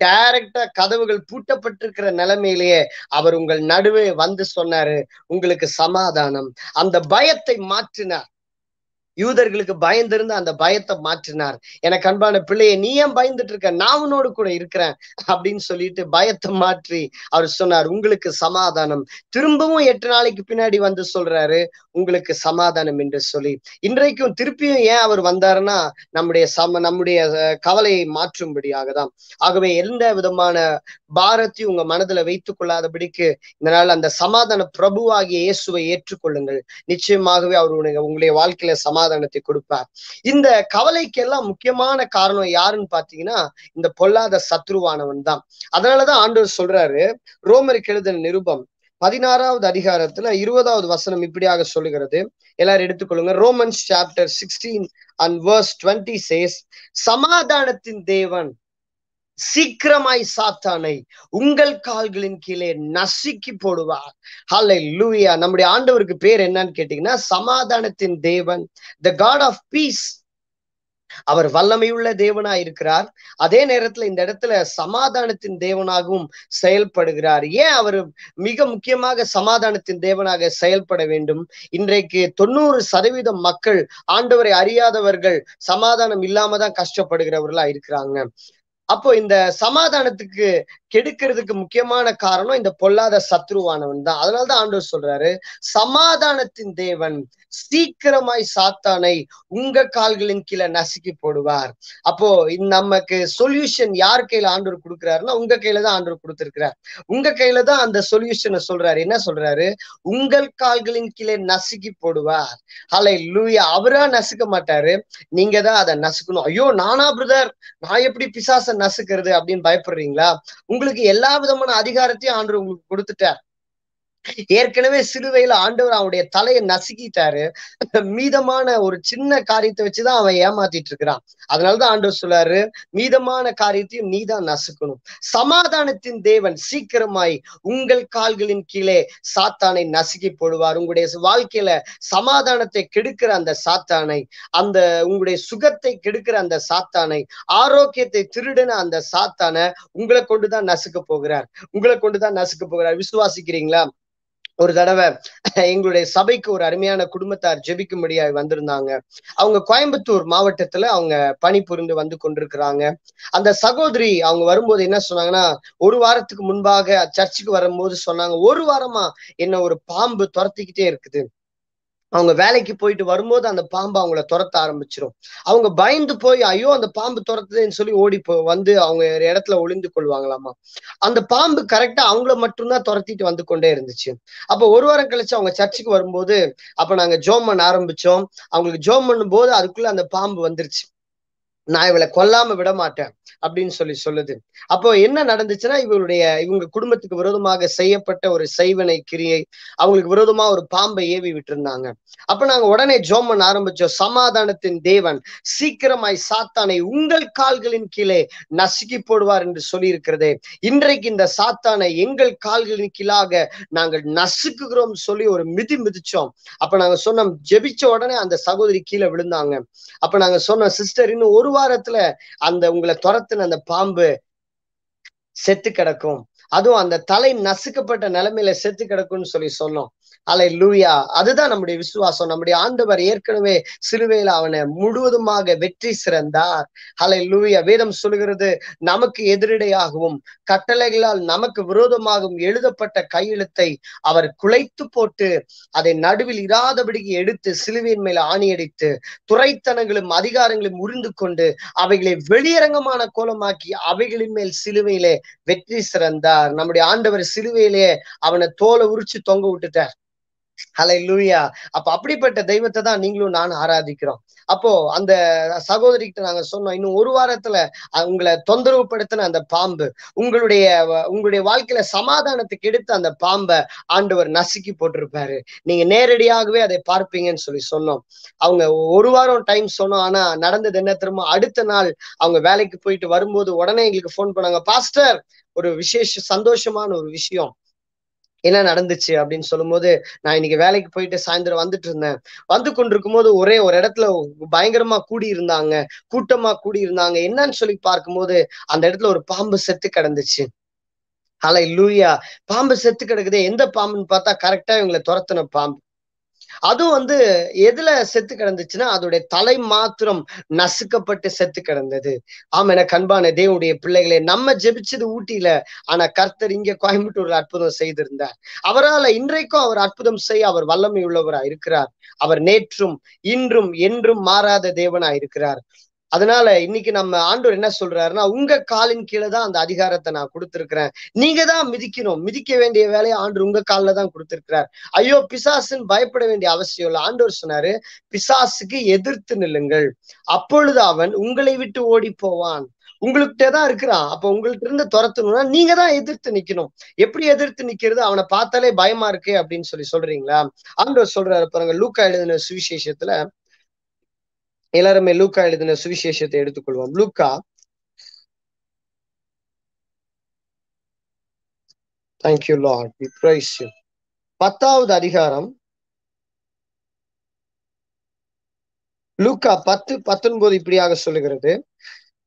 டைரக்டா கதவுகள் பூட்டப்பட்டிருக்கிற நிலைமையிலேயே அவர் உங்கள் நடுவே வந்து சொன்னாரு உங்களுக்கு சமாதானம். அந்த பயத்தை மாற்றினார். யூதர்களுக்கு பயந்திருந்து அந்த பயத்தை மாற்றினார். எனக்கு அன்பான பிள்ளையை நீ ஏன் பயந்துட்டு இருக்க? நான் உன்னோடு கூட இருக்கிறேன் அப்படின்னு சொல்லிட்டு பயத்தை மாற்றி அவர் சொன்னார் உங்களுக்கு சமாதானம். திரும்பவும் எட்டு நாளைக்கு பின்னாடி வந்து சொல்றாரு உங்களுக்கு சமாதானம் என்று சொல்லி. இன்றைக்கும் திருப்பியும் ஏன் அவர் வந்தாருன்னா நம்முடைய சம நம்முடைய கவலையை மாற்றும்படியாக தான். ஆகவே எந்த விதமான பாரத்தையும் உங்க மனதுல வைத்துக் கொள்ளாதபடிக்கு இந்த நாள் அந்த சமாதான பிரபுவாகிய இயேசுவை ஏற்றுக்கொள்ளுங்கள். நிச்சயமாகவே அவர் உங்களுடைய வாழ்க்கையில சமாதானத்தை கொடுப்பார். இந்த கவலைக்கு எல்லாம் முக்கியமான காரணம் யாருன்னு பாத்தீங்கன்னா இந்த பொல்லாத சத்ருவானவன் தான் அதனாலதான் ஆண்டவர் சொல்றாரு ரோமருக்கு எழுதின நிருபம் பதினாறாவது அதிகாரத்துல இருபதாவது வசனம் இப்படியாக சொல்லுகிறது. எல்லாரும் எடுத்துக்கொள்ளுங்க. Romans chapter sixteen and verse twenty says சமாதானத்தின் தேவன் சீக்கிரமாய் சாத்தானை உங்கள் கால்களின் கீழே நசுக்கி போடுவார். ஹலை லூயா நம்முடைய ஆண்டவருக்கு பேர் என்னன்னு கேட்டீங்கன்னா சமாதானத்தின் தேவன் த காட் ஆஃப் பீஸ் அவர் வல்லமையுள்ள தேவனா இருக்கிறார். அதே நேரத்துல இந்த இடத்துல சமாதானத்தின் தேவனாகவும் செயல்படுகிறார். ஏன் அவர் மிக முக்கியமாக சமாதானத்தின் தேவனாக செயல்பட வேண்டும்? இன்றைக்கு தொண்ணூறு சதவீதம் மக்கள் ஆண்டவரை அறியாதவர்கள் சமாதானம் இல்லாம தான் கஷ்டப்படுகிறவர்களா இருக்கிறாங்க. அப்போ இந்த சமாதானத்துக்கு கெடுக்கிறதுக்கு முக்கியமான காரணம் இந்த பொல்லாத சத்ருவானவன் தான். அதனாலதான் ஆண்டவர் சொல்றாரு சமாதானத்தின் தேவன் சீக்கிரமாய் சாத்தானை உங்க கால்களின் கீழே நசுக்கி போடுவார். அப்போ நமக்கு சொல்யூஷன் யார் கையில ஆண்டவர் கொடுக்குறாருன்னா உங்க கையில தான் ஆண்டவர் கொடுத்திருக்கிறார். உங்க கையில தான் அந்த சொல்யூஷனை சொல்றாரு. என்ன சொல்றாரு? உங்கள் கால்களின் கீழே நசுக்கி போடுவார். அலை லூயா அவரா நசுக்க மாட்டாரு. நீங்க தான் அதை நசுக்கணும். ஐயோ நானா பிரதர் நான் எப்படி பிசாசன் நசுக்கிறது அப்படின்னு பயப்படுறீங்களா? உங்களுக்கு எல்லா விதமான அதிகாரத்தையும் ஆண்டு உங்களுக்கு கொடுத்துட்டார். ஏற்கனவே சிலுவையில ஆண்டவர் அவனுடைய தலையை நசுக்கிட்டாரு. மீதமான ஒரு சின்ன காரியத்தை வச்சுதான் அவன் ஏமாத்திட்டு இருக்கிறான். அதனாலதான் ஆண்டவர் சொல்லாரு மீதமான காரியத்தையும் நீதான் நசுக்கணும். சமாதானத்தின் தேவன் சீக்கிரமாய் உங்கள் கால்களின் கீழே சாத்தானை நசுக்கி போடுவார். உங்களுடைய வாழ்க்கையில சமாதானத்தை கெடுக்கிற அந்த சாத்தானை அந்த உங்களுடைய சுகத்தை கெடுக்கிற அந்த சாத்தானை ஆரோக்கியத்தை திருடின அந்த சாத்தானை உங்களை கொண்டுதான் நசுக்க போகிறார். உங்களை கொண்டுதான் நசுக்க போகிறார். விசுவாசிக்கிறீங்களா? ஒரு தடவை எங்களுடைய சபைக்கு ஒரு அருமையான குடும்பத்தார் ஜெபிக்கும்படியாக வந்திருந்தாங்க. அவங்க கோயம்புத்தூர் மாவட்டத்துல அவங்க பணி புரிந்து வந்து கொண்டிருக்கிறாங்க. அந்த சகோதரி அவங்க வரும்போது என்ன சொன்னாங்கன்னா ஒரு வாரத்துக்கு முன்பாக சர்ச்சுக்கு வரும்போது சொன்னாங்க ஒரு வாரமா என்ன ஒரு பாம்பு துரத்திக்கிட்டே இருக்குது. அவங்க வேலைக்கு போயிட்டு வரும்போது அந்த பாம்பு அவங்கள துரத்த ஆரம்பிச்சிரும். அவங்க பயந்து போய் ஐயோ அந்த பாம்பு துரத்துதுன்னு சொல்லி ஓடி போ வந்து அவங்க இடத்துல ஒளிந்து கொள்வாங்களாமா? அந்த பாம்பு கரெக்டா அவங்கள மட்டும்தான் துரத்திட்டு வந்து கொண்டே இருந்துச்சு. அப்போ ஒரு வாரம் கழிச்சு அவங்க சர்ச்சுக்கு வரும்போது அப்ப நாங்க ஜோம் பண்ண ஆரம்பிச்சோம். அவங்களுக்கு ஜோம் பண்ணும் போது அதுக்குள்ள அந்த பாம்பு வந்துருச்சு. நான் இவளை கொல்லாம விட மாட்டேன் அப்படின்னு சொல்லி சொல்லுது. அப்போ என்ன நடந்துச்சுன்னா இவருடைய இவங்க குடும்பத்துக்கு விரோதமாக செய்யப்பட்ட ஒரு செய்வனை கிரியை அவங்களுக்கு விரோதமா ஒரு பாம்பை ஏவி விட்டுருந்தாங்க. அப்ப நாங்க உடனே ஜோம் பண்ண ஆரம்பிச்சோம். சமாதானத்தின் தேவன் சீக்கிரமாய் சாத்தானை உங்கள் கால்களின் கீழே நசுக்கி போடுவார் என்று சொல்லி இருக்கிறதே இன்றைக்கு இந்த சாத்தானை எங்கள் கால்களின் கீழாக நாங்கள் நசுக்குகிறோம் சொல்லி ஒரு மிதி மிதிச்சோம். அப்ப நாங்க சொன்னோம் ஜெபிச்ச உடனே அந்த சகோதரி கீழே விழுந்தாங்க. அப்ப நாங்க சொன்னோம் சிஸ்டர் இன்னும் ஒரு வாரத்துல அந்த உங்களை துரத்துன அந்த பாம்பு செத்து கிடக்கும். அதுவும் அந்த தலை நசுக்கப்பட்ட நிலைமையில செத்து கிடக்கும்னு சொல்லி சொன்னோம். அலை லூயா அதுதான் நம்முடைய விசுவாசம். நம்முடைய ஆண்டவர் ஏற்கனவே சிலுவையில் அவனை முழுவதுமாக வெற்றி சிறந்தார். அலை லூயா வேதம் சொல்லுகிறது நமக்கு எதிரிடையாகவும் கட்டளைகளால் நமக்கு விரோதமாகவும் எழுதப்பட்ட கையெழுத்தை அவர் குலைத்து போட்டு அதை நடுவில் இராதபடிக்கு எடுத்து சிலுவையின் மேல் ஆணியடித்து துறைத்தனங்களும் அதிகாரங்களும் உறிந்து கொண்டு அவைகளை வெளியரங்கமான கோலமாக்கி அவைகளின் மேல் சிலுவையிலே வெற்றி சிறந்தார். நம்முடைய ஆண்டவர் சிலுவையிலே அவனை தோலை உரிச்சு தொங்க விட்டுட்டார். ஹலை லூயா அப்ப அப்படிப்பட்ட தெய்வத்தை தான் நீங்களும் நான் ஆராதிக்கிறோம். அப்போ அந்த சகோதரிக்கிட்ட நாங்க சொன்னோம் இன்னும் ஒரு வாரத்துல உங்களை தொந்தரவு படுத்தின அந்த பாம்பு உங்களுடைய உங்களுடைய வாழ்க்கையில சமாதானத்துக்கு எடுத்து அந்த பாம்பை ஆண்டவர் நசுக்கி போட்டிருப்பாரு. நீங்க நேரடியாகவே அதை பார்ப்பீங்கன்னு சொல்லி சொன்னோம். அவங்க ஒரு வாரம் டைம் சொன்னோம். ஆனா நடந்தது என்ன திரும்ப அடுத்த நாள் அவங்க வேலைக்கு போயிட்டு வரும்போது உடனே எங்களுக்கு போன் பண்ணாங்க பாஸ்டர் ஒரு விசேஷ சந்தோஷமான ஒரு விஷயம். என்ன நடந்துச்சு அப்படின்னு சொல்லும்போது நான் இன்னைக்கு வேலைக்கு போயிட்டு சாயந்தரம் வந்துட்டு இருந்தேன். வந்து கொண்டிருக்கும் போது ஒரே ஒரு இடத்துல பயங்கரமா கூடி இருந்தாங்க கூட்டமா கூடி இருந்தாங்க என்னன்னு சொல்லி பார்க்கும்போது அந்த இடத்துல ஒரு பாம்பு செத்து கிடந்துச்சு. அலை லூயா பாம்பு செத்து கிடக்குது எந்த பாம்புன்னு பார்த்தா கரெக்டா இவங்களை துரத்தின பாம்பு. அதுவும் வந்து எதுல செத்து கிடந்துச்சுன்னா அதோடைய தலை மாத்திரம் நசுக்கப்பட்டு செத்து கிடந்தது. ஆமா என கண்பான தேவனுடைய பிள்ளைகளை நம்ம ஜெபிச்சது ஊட்டியில ஆனா கர்த்தர் இங்க கோயம்புத்தூர்ல அற்புதம் செய்திருந்தார். அவரால் இன்றைக்கும் அவர் அற்புதம் செய்ய அவர் வல்லமை உள்ளவரா இருக்கிறார் அவர் நேற்றும் இன்றும் என்றும் மாறாத தேவனா இருக்கிறார் அதனால இன்னைக்கு நம்ம ஆண்டவர் என்ன சொல்றாருன்னா உங்க காலின் கீழே தான் அந்த அதிகாரத்தை நான் கொடுத்திருக்கிறேன். நீங்க தான் மிதிக்கணும். மிதிக்க வேண்டிய வேலையை ஆண்டு உங்க காலில் தான் கொடுத்திருக்கிறார். ஐயோ பிசாசுன்னு பயப்பட வேண்டிய அவசியம் இல்லை. ஆண்டவர் சொன்னாரு பிசாசுக்கு எதிர்த்து நில்லுங்கள். அப்பொழுது அவன் உங்களை விட்டு ஓடி போவான் உங்கள்கிட்ட தான் இருக்கிறான். அப்ப உங்கள்கிட்ட இருந்து துரத்தணும்னா நீங்க தான் எதிர்த்து நிக்கணும். எப்படி எதிர்த்து நிக்கிறது? அவனை பார்த்தாலே பயமா இருக்கு அப்படின்னு சொல்லி சொல்றீங்களா? ஆண்டவர் சொல்றாரு பாருங்க லூக்கா எழுதின சுவிசேஷத்துல எல்லாருமே லூக்கா எழுதின சுவிசேஷத்தை எடுத்துக்கொள்வோம். லூக்கா. Thank you Lord we praise you பத்தாவது அதிகாரம். லூக்கா பத்து பத்தொன்பது இப்படியாக சொல்லுகிறது.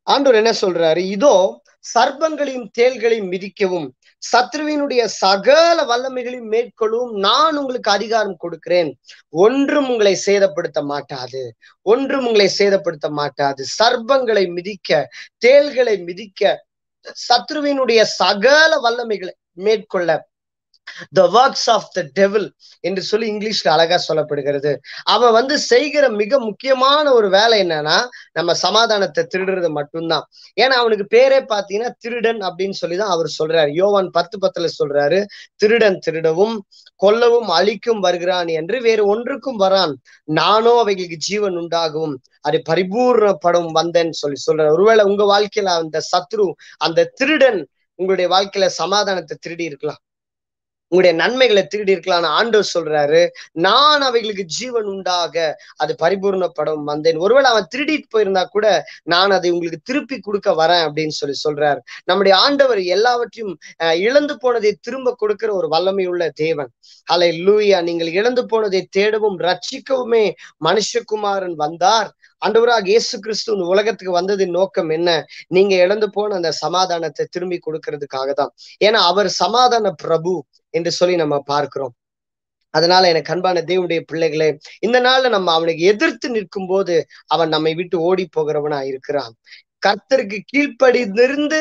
ஆண்டவர் என்ன சொல்றாரு? இதோ சர்ப்பங்களையும் தேள்களையும் மிதிக்கவும். சத்ருவினுடைய சகல வல்லமைகளையும் மேற்கொள்ளும் நான் உங்களுக்கு அதிகாரம் கொடுக்கிறேன். ஒன்றும் உங்களை சேதப்படுத்த மாட்டாது. ஒன்றும் உங்களை சேதப்படுத்த மாட்டாது. சர்ப்பங்களை மிதிக்க தேள்களை மிதிக்க சத்ருவினுடைய சகல வல்லமைகளை மேற்கொள்ள the works of the devil என்று சொல்லி இங்கிலீஷ்ல அழகா சொல்லப்படுகிறது. அவன் வந்து செய்கிற மிக முக்கியமான ஒரு வேலை என்னன்னா நம்ம சமாதானத்தை திருடுறது மட்டும்தான். ஏன்னா அவனுக்கு பேரே பாத்தீங்கன்னா திருடன் அப்படின்னு சொல்லிதான் அவர் சொல்றாரு. யோவான் பத்து பத்துல சொல்றாரு திருடன் திருடவும் கொல்லவும் அழிக்கும் வருகிறான் என்று வேறு ஒன்றுக்கும் வரான். நானோ அவைகளுக்கு ஜீவன் உண்டாகவும் அது பரிபூர்ணப்படும் வந்தேன்னு சொல்லி சொல்றாரு. ஒருவேளை உங்க வாழ்க்கையில அந்த சத்ரு அந்த திருடன் உங்களுடைய வாழ்க்கையில சமாதானத்தை திருடி இருக்கலாம். உங்களுடைய நன்மைகளை திருடி இருக்கலாம்னு ஆண்டவர் சொல்றாரு. நான் அவைகளுக்கு ஜீவன் உண்டாக. அது பரிபூர்ணப்படும். வந்தேன். ஒருவேளை அவன் திருடிட்டு போயிருந்தா கூட நான் அதை உங்களுக்கு திருப்பி கொடுக்க வரேன் அப்படின்னு சொல்லி சொல்றாரு. நம்முடைய ஆண்டவர் எல்லாவற்றையும் இழந்து போனதை திரும்ப கொடுக்கிற ஒரு வல்லமை உள்ள தேவன். அலை லூயா நீங்கள் இழந்து போனதை தேடவும் ரட்சிக்கவுமே மனுஷகுமாரன் வந்தார். ஆண்டவராக இயேசு கிறிஸ்து உலகத்துக்கு வந்ததின் நோக்கம் என்ன? நீங்க இழந்து போன அந்த சமாதானத்தை திரும்பி கொடுக்கறதுக்காக தான் ஏன்னா அவர் சமாதான பிரபு என்று சொல்லி நம்ம பார்க்கிறோம். அதனால எனக்கு அன்பான தேவனுடைய பிள்ளைகளே இந்த நாள்ல நம்ம அவனுக்கு எதிர்த்து நிற்கும் போது அவன் நம்மை விட்டு ஓடி போகிறவனா இருக்கிறான் கர்த்தருக்கு கீழ்ப்படிந்திருந்து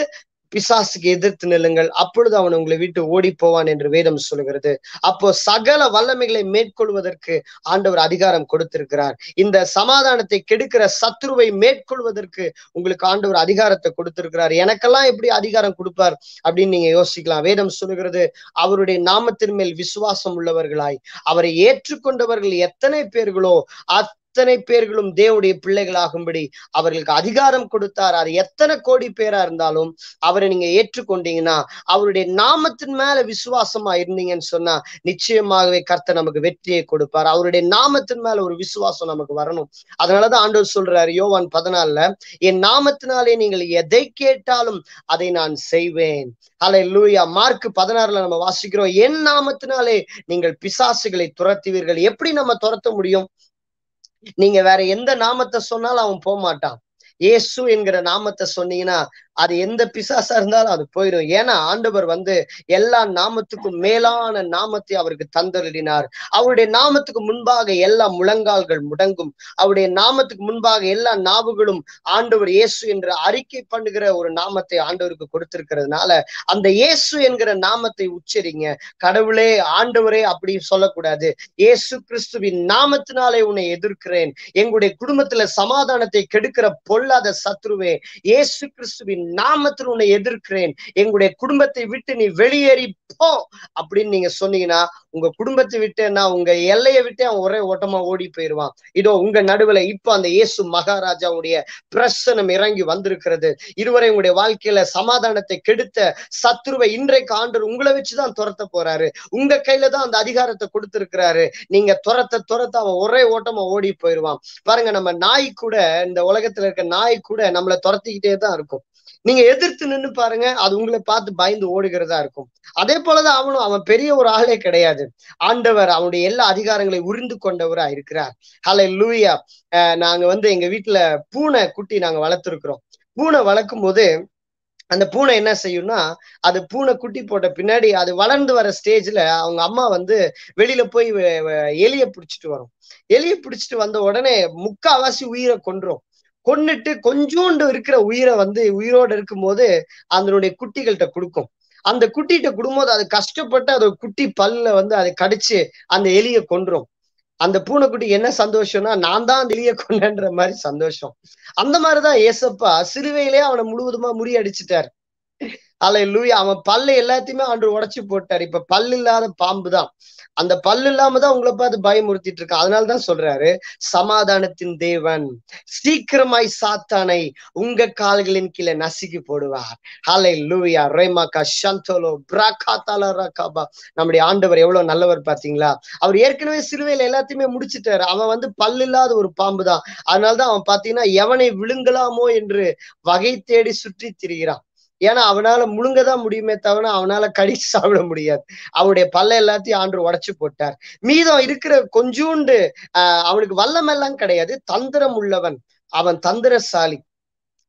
பிசாசுக்கு எதிர்த்து நில்லுங்கள். அப்பொழுது அவன் உங்களை விட்டு ஓடி போவான் என்று வேதம் சொல்லுகிறது. அப்போ சகல வல்லமைகளை மேற்கொள்வதற்கு ஆண்டவர் அதிகாரம் கொடுத்திருக்கிறார். இந்த சமாதானத்தை கெடுக்கிற சத்ருவை மேற்கொள்வதற்கு உங்களுக்கு ஆண்டவர் அதிகாரத்தை கொடுத்திருக்கிறார். எனக்கெல்லாம் எப்படி அதிகாரம் கொடுப்பார் அப்படின்னு நீங்க யோசிக்கலாம். வேதம் சொல்லுகிறது அவருடைய நாமத்தின் மேல் விசுவாசம் உள்ளவர்களாய் அவரை ஏற்றுக்கொண்டவர்கள் எத்தனை பேர்களோ அத்தனை பேர்களும் தேவனுடைய பிள்ளைகளாகும்படி அவர்களுக்கு அதிகாரம் கொடுத்தார். அது எத்தனை கோடி பேரா இருந்தாலும் அவரை நீங்க ஏற்றுக்கொண்டீங்கன்னா அவருடைய நாமத்தின் மேல விசுவாசமா இருந்தீங்கன்னு சொன்னா நிச்சயமாகவே கர்த்தர் நமக்கு வெற்றியை கொடுப்பார். அவருடைய நாமத்தின் மேல ஒரு விசுவாசம் நமக்கு வரணும். அதனாலதான் ஆண்டவர் சொல்றாரு யோவான் பதினாலுல என் நாமத்தினாலே நீங்கள் எதை கேட்டாலும் அதை நான் செய்வேன். அலை லூயா மார்க் பதினாறுல நம்ம வாசிக்கிறோம் என் நாமத்தினாலே நீங்கள் பிசாசுகளை துரத்துவீர்கள். எப்படி நம்ம துரத்த முடியும்? நீங்க வேற எந்த நாமத்தை சொன்னாலும் அவன் போக மாட்டான் ஏசு என்கிற நாமத்தை சொன்னீங்கன்னா அது எந்த பிசாசா இருந்தாலும் அது போயிடும். ஏன்னா ஆண்டவர் வந்து எல்லா நாமத்துக்கும் மேலான நாமத்தை அவருக்கு தந்தருளினார். அவருடைய நாமத்துக்கு முன்பாக எல்லா முழங்கால்கள் முடங்கும். அவருடைய நாமத்துக்கு முன்பாக எல்லா நாவுகளும் ஆண்டவர் இயேசு என்று அறிக்கை பண்ணுகிற ஒரு நாமத்தை ஆண்டவருக்கு கொடுத்திருக்கிறதுனால அந்த இயேசு என்கிற நாமத்தை உச்சரிங்க. கடவுளே ஆண்டவரே அப்படி சொல்லக்கூடாது. இயேசு கிறிஸ்துவின் நாமத்தினாலே உன்னை எதிர்க்கிறேன். எங்களுடைய குடும்பத்துல சமாதானத்தை கெடுக்கிற பொல்லாத சத்ருவே இயேசு கிறிஸ்துவின் நாமத்தில் உன்னை எதிர்க்கிறேன். எங்களுடைய குடும்பத்தை விட்டு நீ வெளியேறி போ அப்படின்னு நீங்க சொன்னீங்கன்னா உங்க குடும்பத்தை விட்டுன்னா உங்க எல்லையை விட்டு அவன் ஒரே ஓட்டமா ஓடி போயிடுவான். இதோ உங்க நடுவுல இப்போ அந்த இயேசு மகாராஜாவுடைய பிரசனம் இறங்கி வந்திருக்கிறது. இருவரை உங்களுடைய வாழ்க்கையில சமாதானத்தை கெடுத்த சத்ருவை இன்றைக்கு ஆண்டு உங்களை வச்சுதான் துரத்த போறாரு. உங்க கையில தான் அந்த அதிகாரத்தை கொடுத்திருக்கிறாரு. நீங்க துரத்த துரத்த அவன் ஒரே ஓட்டமா ஓடி போயிடுவான். பாருங்க நம்ம நாய் கூட இந்த உலகத்துல இருக்க நாய் கூட நம்மளை துரத்திக்கிட்டே தான் இருக்கும். நீங்க எதிர்த்து நின்று பாருங்க அது உங்களை பார்த்து பயந்து ஓடுகிறதா இருக்கும். அதே போலதான் அவனும் அவன் பெரிய ஒரு ஆளே கிடையாது. ஆண்டவர் அவனுடைய எல்லா அதிகாரங்களை உரிந்து கொண்டவரா இருக்கிறார். ஹலை லூயா நாங்க வந்து எங்க வீட்டுல பூனை குட்டி நாங்க வளர்த்துருக்குறோம். பூனை வளர்க்கும் போது அந்த பூனை என்ன செய்யும்னா அது பூனை குட்டி போட்ட பின்னாடி அது வளர்ந்து வர ஸ்டேஜ்ல அவங்க அம்மா வந்து வெளியில போய் எலிய பிடிச்சிட்டு வரும். எலிய பிடிச்சிட்டு வந்த உடனே முக்காவாசி உயிரை கொன்றும் கொன்னுட்டு கொஞ்சோண்டு இருக்கிற உயிரை வந்து உயிரோடு இருக்கும்போது அதனுடைய குட்டிகள்கிட்ட கொடுக்கும். அந்த குட்டிகிட்ட கொடுக்கும்போது அது கஷ்டப்பட்டு அது குட்டி பல்ல வந்து அதை கடிச்சு அந்த எலியை கொன்றும். அந்த பூனைக்குட்டி என்ன சந்தோஷம்னா நான் தான் அந்த எலிய கொண்டேன்ற மாதிரி சந்தோஷம். அந்த மாதிரிதான் ஏசப்பா சிறுவையிலே அவனை முழுவதுமா முறியடிச்சிட்டார். அல்ல லூயா அவன் பல்லு எல்லாத்தையுமே அன்று உடைச்சு போட்டார். இப்ப பல்லு இல்லாத பாம்பு தான் அந்த பல்லு இல்லாம தான் உங்களை பார்த்து பயமுறுத்திட்டு இருக்கான். அதனாலதான் சொல்றாரு சமாதானத்தின் தேவன் சீக்கிரமாய் சாத்தானை உங்க கால்களின் கீழே நசுக்கி போடுவார். ஹலை லூயா ரேமாக்கா சந்தோலோ பிராக்கா ரகாபா. நம்முடைய ஆண்டவர் எவ்வளவு நல்லவர் பாத்தீங்களா அவர் ஏற்கனவே சிலுவையில எல்லாத்தையுமே முடிச்சிட்டாரு. அவன் வந்து பல்லு இல்லாத ஒரு பாம்பு தான் அதனாலதான் அவன் பாத்தீங்கன்னா எவனை விழுங்கலாமோ என்று வகை தேடி சுற்றி திரிகிறான். ஏன்னா அவனால முழுங்கதான் முடியுமே தவிர அவனால கடிச்சு <laughs> சாப்பிட முடியாது. அவனுடைய பல்ல எல்லாத்தையும் ஆண்டு உடைச்சு போட்டார். மீதம் இருக்கிற கொஞ்சூண்டு ஆஹ் அவனுக்கு வல்லமெல்லாம் கிடையாது. தந்திரம் உள்ளவன். அவன் தந்திரசாலி.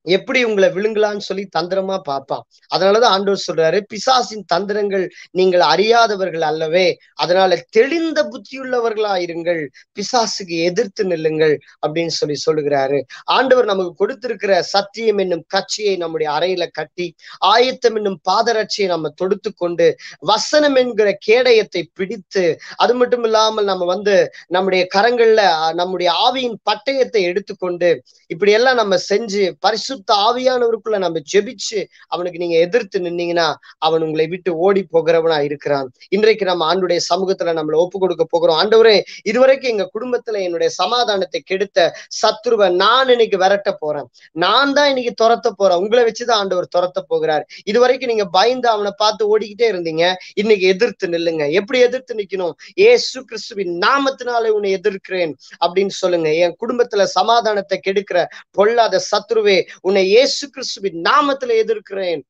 எப்படி உங்களை விழுங்கலான்னு சொல்லி தந்திரமா பார்ப்பான். அதனாலதான் ஆண்டவர் சொல்றாரு பிசாசின் தந்திரங்கள் நீங்கள் அறியாதவர்கள் அல்லவே அதனால தெளிந்த புத்தியுள்ளவர்களா இருங்கள் பிசாசுக்கு எதிர்த்து நில்லுங்கள் அப்படின்னு சொல்லி சொல்லுகிறாரு. ஆண்டவர் நமக்கு கொடுத்திருக்கிற சத்தியம் என்னும் கட்சியை நம்முடைய அறையில கட்டி ஆயத்தம் என்னும் பாதரட்சியை நம்ம தொடுத்து கொண்டு வசனம் என்கிற கேடயத்தை பிடித்து அது மட்டும் இல்லாமல் நம்ம வந்து நம்முடைய கரங்கள்ல நம்முடைய ஆவியின் பட்டயத்தை எடுத்துக்கொண்டு இப்படி எல்லாம் நம்ம செஞ்சு பரிசு பரிசுத்த ஆவியானவருக்குள்ள நம்ம ஜெபிச்சு அவனுக்கு நீங்க எதிர்த்து நின்னீங்கன்னா அவன் உங்களை விட்டு ஓடி போகிறவனா இருக்கிறான். இன்றைக்கு நம்ம ஆண்டுடைய சமூகத்துல நம்மள ஒப்பு கொடுக்க போகிறோம். ஆண்டவரே இதுவரைக்கும் எங்க குடும்பத்துல என்னுடைய சமாதானத்தை கெடுத்த சத்ருவை நான் இன்னைக்கு விரட்ட போறேன். நான் தான் இன்னைக்கு துரத்த போறேன். உங்களை வச்சுதான் ஆண்டவர் துரத்த போகிறார். இதுவரைக்கும் நீங்க பயந்து அவனை பார்த்து ஓடிக்கிட்டே இருந்தீங்க. இன்னைக்கு எதிர்த்து நில்லுங்க. எப்படி எதிர்த்து நிக்கணும்? ஏசு கிறிஸ்துவின் நாமத்தினாலே உன்னை எதிர்க்கிறேன் அப்படின்னு சொல்லுங்க. என் குடும்பத்துல சமாதானத்தை கெடுக்கிற பொல்லாத சத்ருவே உன்னை இயேசு கிறிஸ்துவின் நாமத்துல எதிர்க்கிறேன்.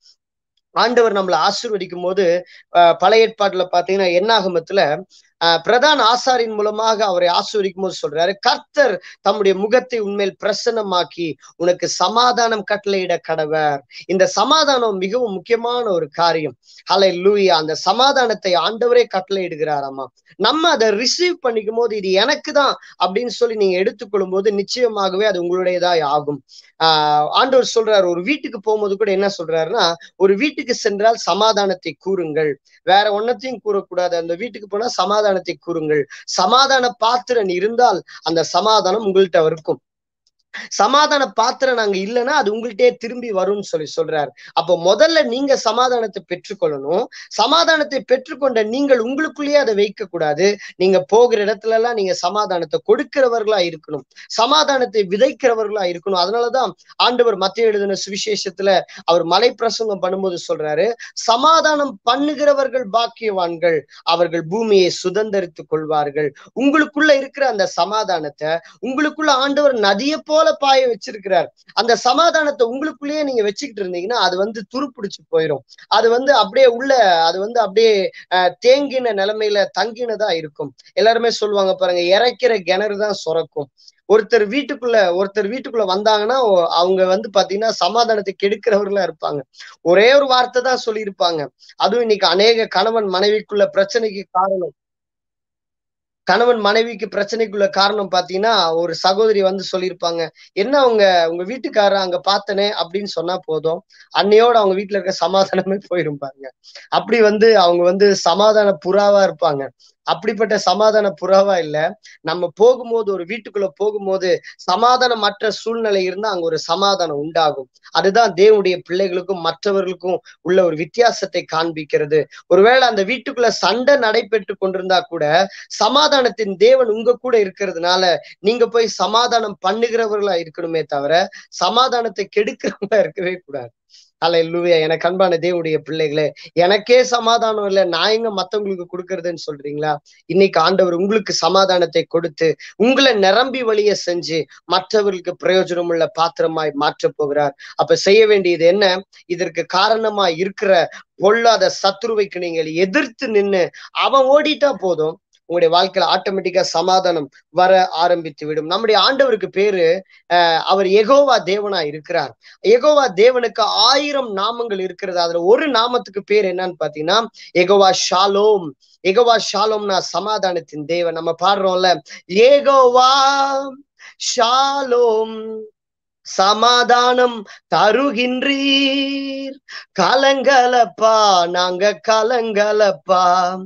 ஆண்டவர் நம்மளை ஆசிர்வதிக்கும் போது பழைய ஏற்பாட்டுல பாத்தீங்கன்னா என்னாகமத்துல பிரதான ஆசாரின் மூலமாக அவரை ஆசிர்வதிக்கும் போது சொல்றாரு கர்த்தர் தம்முடைய முகத்தை உண்மையில் பிரசன்னமாக்கி உனக்கு சமாதானம் கட்டளையிட கடவர். இந்த சமாதானம் மிகவும் முக்கியமான ஒரு காரியம். ஹலை லூயா அந்த சமாதானத்தை ஆண்டவரே கட்டளையிடுகிறாராமா? நம்ம அதை ரிசீவ் பண்ணிக்கும் போது இது எனக்கு தான் அப்படின்னு சொல்லி நீங்க எடுத்துக்கொள்ளும் போது நிச்சயமாகவே அது உங்களுடையதா ஆகும். ஆஹ் ஆண்டவர் சொல்றாரு ஒரு வீட்டுக்கு போகும்போது கூட என்ன சொல்றாருன்னா ஒரு வீட்டுக்கு சென்றால் சமாதானத்தை கூறுங்கள். வேற ஒன்னத்தையும் கூறக்கூடாது. அந்த வீட்டுக்கு போனா சமாதானம் சமாதானத்தை கூறுங்கள். சமாதான பாத்திரன் இருந்தால் அந்த சமாதானம் உங்கள்கிட்ட இருக்கும் சமாதான பாத்திரம் நாங்க இல்லைன்னா அது உங்கள்கிட்டயே திரும்பி வரும்னு சொல்லி சொல்றாரு. அப்போ முதல்ல நீங்க சமாதானத்தை பெற்றுக்கொள்ளணும். சமாதானத்தை பெற்றுக்கொண்ட நீங்கள் உங்களுக்குள்ளேயே அதை வைக்க கூடாது நீங்க போகிற இடத்துல எல்லாம் நீங்க சமாதானத்தை கொடுக்கிறவர்களா இருக்கணும். சமாதானத்தை விதைக்கிறவர்களா இருக்கணும். அதனாலதான் ஆண்டவர் மத்திய எழுதின சுவிசேஷத்துல அவர் மலை பிரசங்கம் பண்ணும்போது சொல்றாரு சமாதானம் பண்ணுகிறவர்கள் பாக்கியவான்கள் அவர்கள் பூமியை சுதந்திரித்துக் கொள்வார்கள். உங்களுக்குள்ள இருக்கிற அந்த சமாதானத்தை உங்களுக்குள்ள ஆண்டவர் நதியை போல பாய வச்சிருக்கிறார். அந்த சமாதானத்தை உங்களுக்குள்ளேயே நீங்க வச்சுக்கிட்டு இருந்தீங்கன்னா அது வந்து துருப்பிடிச்சு போயிடும் அது வந்து அப்படியே உள்ள அது வந்து அப்படியே தேங்கின நிலைமையில தங்கினதா இருக்கும். எல்லாருமே சொல்லுவாங்க பாருங்க இறைக்கிற கிணறு தான் சுரக்கும். ஒருத்தர் வீட்டுக்குள்ள ஒருத்தர் வீட்டுக்குள்ள வந்தாங்கன்னா அவங்க வந்து பாத்தீங்கன்னா சமாதானத்தை கெடுக்கிறவர்களா இருப்பாங்க. ஒரே ஒரு வார்த்தை தான் சொல்லியிருப்பாங்க. அதுவும் இன்னைக்கு அநேக கணவன் மனைவிக்குள்ள பிரச்சனைக்கு காரணம். கணவன் மனைவிக்கு பிரச்சனைக்குள்ள காரணம் பாத்தீங்கன்னா ஒரு சகோதரி வந்து சொல்லியிருப்பாங்க என்ன அவங்க உங்க வீட்டுக்காரர் அங்க பார்த்தனே? அப்படின்னு சொன்னா போதும். அன்னையோட அவங்க வீட்டுல இருக்க சமாதானமே போயிருப்பாங்க அப்படி வந்து அவங்க வந்து சமாதான புறாவா இருப்பாங்க. அப்படிப்பட்ட சமாதான புறாவா இல்ல. நம்ம போகும்போது ஒரு வீட்டுக்குள்ள போகும்போது சமாதானமற்ற சூழ்நிலை இருந்தா அங்க ஒரு சமாதானம் உண்டாகும். அதுதான் தேவனுடைய பிள்ளைகளுக்கும் மற்றவர்களுக்கும் உள்ள ஒரு வித்தியாசத்தை காண்பிக்கிறது. ஒருவேளை அந்த வீட்டுக்குள்ள சண்டை நடைபெற்று கொண்டிருந்தா கூட சமாதானத்தின் தேவன் உங்க கூட இருக்கிறதுனால நீங்க போய் சமாதானம் பண்ணுகிறவர்களா இருக்கணுமே தவிர சமாதானத்தை கெடுக்கிறவங்களா இருக்கவே கூடாது. அல்ல எனக்கு அன்பான தேவனுடைய பிள்ளைகளே எனக்கே சமாதானம் இல்லை. நான் எங்க மத்தவங்களுக்கு கொடுக்கறதுன்னு சொல்றீங்களா? இன்னைக்கு ஆண்டவர் உங்களுக்கு சமாதானத்தை கொடுத்து உங்களை நிரம்பி வழிய செஞ்சு மற்றவர்களுக்கு பிரயோஜனம் உள்ள பாத்திரமாய் மாற்ற போகிறார். அப்ப செய்ய வேண்டியது என்ன? இதற்கு காரணமா இருக்கிற பொல்லாத சத்ருவைக்கு நீங்கள் எதிர்த்து நின்னு அவன் ஓடிட்டா போதும். உங்களுடைய வாழ்க்கையில ஆட்டோமேட்டிக்கா சமாதானம் வர ஆரம்பித்து விடும். நம்முடைய ஆண்டவருக்கு பேரு அஹ் அவர் எகோவா தேவனா இருக்கிறார். எகோவா தேவனுக்கு ஆயிரம் நாமங்கள் இருக்கிறது. அதுல ஒரு நாமத்துக்கு பேர் என்னன்னு பாத்தீங்கன்னா எகோவா ஷாலோம். எகோவா ஷாலோம்னா சமாதானத்தின் தேவன். நம்ம பாடுறோம்ல ஏகோவா ஷாலோம். சமாதானம் தருகின்றீர். கலங்கலப்பா நாங்க கலங்கலப்பா.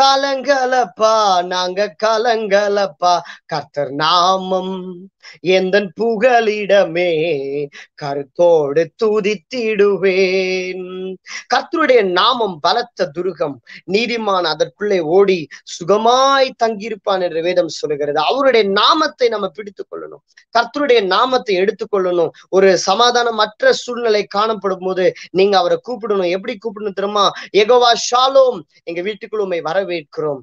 கலங்கலப்பா நாங்க கலங்கலப்பா. கர்த்தர் நாமம் எந்த புகலிடமே கருத்தோடு துதித்திடுவேன். கர்த்தருடைய நாமம் பலத்த துருகம் நீதிமான் அதற்குள்ளே ஓடி சுகமாய் தங்கியிருப்பான் என்று வேதம் சொல்லுகிறது. அவருடைய நாமத்தை நம்ம பிடித்துக் கொள்ளணும். கர்த்தருடைய நாமத்தை எடுத்துக்கொள்ளணும் ஒரு சமாதானமற்ற சூழ்நிலை காணப்படும் போது நீங்க அவரை கூப்பிடணும். எப்படி கூப்பிடணும் தெரியுமா? எகோவா ஷாலோம் எங்க வீட்டுக்குள்ள உண்மை வரவேற்கிறோம்.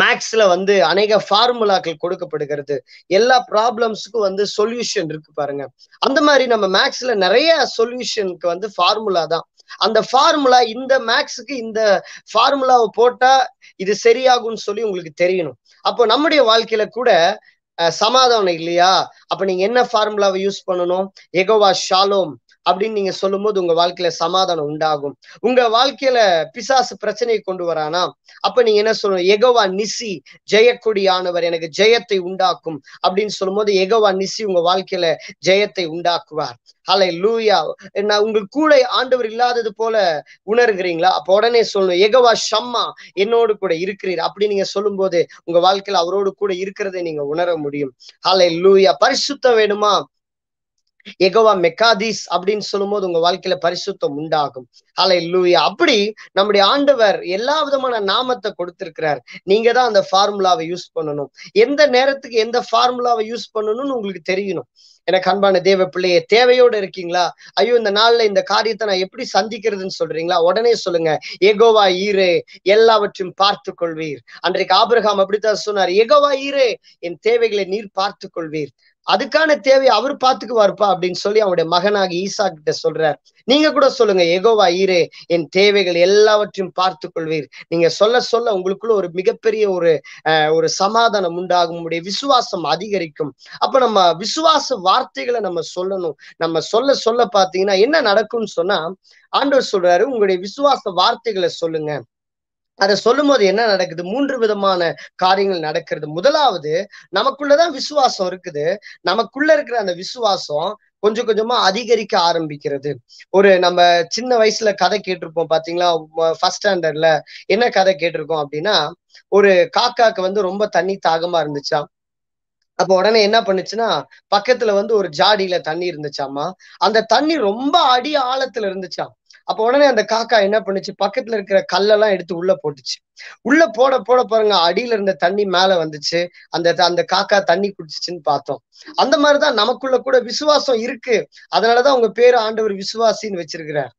மேக்ஸ்ல வந்து அநேக ஃபார்முலாக்கள் கொடுக்கப்படுகிறது. எல்லா ப்ராப்ளம்ஸுக்கும் வந்து சொல்யூஷன் இருக்கு பாருங்க. அந்த மாதிரி நம்ம மேக்ஸ்ல நிறைய சொல்யூஷனுக்கு வந்து ஃபார்முலா தான். அந்த ஃபார்முலா இந்த மேக்ஸுக்கு இந்த ஃபார்முலாவை போட்டா இது சரியாகும்னு சொல்லி உங்களுக்கு தெரியணும். அப்போ நம்முடைய வாழ்க்கையில கூட சமாதானம் இல்லையா? அப்ப நீங்க என்ன ஃபார்முலாவை யூஸ் பண்ணணும்? எகோவா ஷாலோம். அப்படின்னு நீங்க சொல்லும் போது உங்க வாழ்க்கையில சமாதானம் உண்டாகும். உங்க வாழ்க்கையில பிசாசு பிரச்சனையை கொண்டு வரானா? அப்ப நீங்க என்ன சொல்லணும்? எகவா நிசி ஜெயக்கொடியானவர் எனக்கு ஜெயத்தை உண்டாக்கும் அப்படின்னு சொல்லும் போது எகவா நிசி உங்க வாழ்க்கையில ஜெயத்தை உண்டாக்குவார். ஹலை லூயா நான் உங்கள் கூட ஆண்டவர் இல்லாதது போல உணர்கிறீங்களா? அப்ப உடனே சொல்லணும் எகவா ஷம்மா என்னோடு கூட இருக்கிறீர் அப்படி நீங்க சொல்லும் போது உங்க வாழ்க்கையில அவரோடு கூட இருக்கிறதை நீங்க உணர முடியும். ஹலை லூயா பரிசுத்தம் வேணுமா? எகோவா மெக்காதீஸ் அப்படின்னு சொல்லும் போது உங்க வாழ்க்கையில பரிசுத்தம் உண்டாகும். அலை லூயா அப்படி நம்முடைய ஆண்டவர் எல்லா விதமான நாமத்தை கொடுத்திருக்கிறார். நீங்க தான் அந்த ஃபார்முலாவை யூஸ் பண்ணணும். எந்த நேரத்துக்கு எந்த ஃபார்முலாவை யூஸ் பண்ணணும்னு உங்களுக்கு தெரியணும். எனக்கு அன்பான தேவ பிள்ளையே தேவையோடு இருக்கீங்களா? ஐயோ இந்த நாள்ல இந்த காரியத்தை நான் எப்படி சந்திக்கிறதுன்னு சொல்றீங்களா? உடனே சொல்லுங்க. எகோவா ஈரே எல்லாவற்றையும் பார்த்து கொள்வீர் அன்றைக்கு ஆபிரகாம் அப்படித்தான் சொன்னார். எகோவா ஈரே என் தேவைகளை நீர் பார்த்து கொள்வீர் அதுக்கான தேவையை அவர் பார்த்துக்குவாருப்பா அப்படின்னு சொல்லி அவனுடைய மகனாக ஈசா கிட்ட சொல்றார். நீங்க கூட சொல்லுங்க எகோவா ஈரே என் தேவைகள் எல்லாவற்றையும் பார்த்து கொள்வீர் நீங்க சொல்ல சொல்ல உங்களுக்குள்ள ஒரு மிகப்பெரிய ஒரு ஒரு சமாதானம் உண்டாகும். உங்களுடைய விசுவாசம் அதிகரிக்கும். அப்ப நம்ம விசுவாச வார்த்தைகளை நம்ம சொல்லணும். நம்ம சொல்ல சொல்ல பாத்தீங்கன்னா என்ன நடக்கும்னு சொன்னா ஆண்டவர் சொல்றாரு உங்களுடைய விசுவாச வார்த்தைகளை சொல்லுங்க. அதை சொல்லும் போது என்ன நடக்குது? மூன்று விதமான காரியங்கள் நடக்கிறது. முதலாவது நமக்குள்ளதான் விசுவாசம் இருக்குது. நமக்குள்ள இருக்கிற அந்த விசுவாசம் கொஞ்சம் கொஞ்சமா அதிகரிக்க ஆரம்பிக்கிறது. ஒரு நம்ம சின்ன வயசுல கதை கேட்டிருப்போம் பாத்தீங்களா? ஃபர்ஸ்ட் ஸ்டாண்டர்ட்ல என்ன கதை கேட்டிருக்கோம் அப்படின்னா ஒரு காக்காக்கு வந்து ரொம்ப தண்ணி தாகமா இருந்துச்சா? அப்ப உடனே என்ன பண்ணுச்சுன்னா பக்கத்துல வந்து ஒரு ஜாடியில தண்ணி இருந்துச்சாமா அந்த தண்ணி ரொம்ப அடி ஆழத்துல இருந்துச்சாம். அப்ப உடனே அந்த காக்கா என்ன பண்ணுச்சு? பக்கத்துல இருக்கிற கல்லெல்லாம் எடுத்து உள்ள போட்டுச்சு. உள்ள போட போட பாருங்க அடியில இருந்த தண்ணி மேல வந்துச்சு. அந்த அந்த காக்கா தண்ணி குடிச்சிச்சுன்னு பார்த்தோம். அந்த மாதிரிதான் நமக்குள்ள கூட விசுவாசம் இருக்கு. அதனாலதான் உங்க பேரு ஆண்டவர் விசுவாசின்னு வச்சிருக்கிறார்.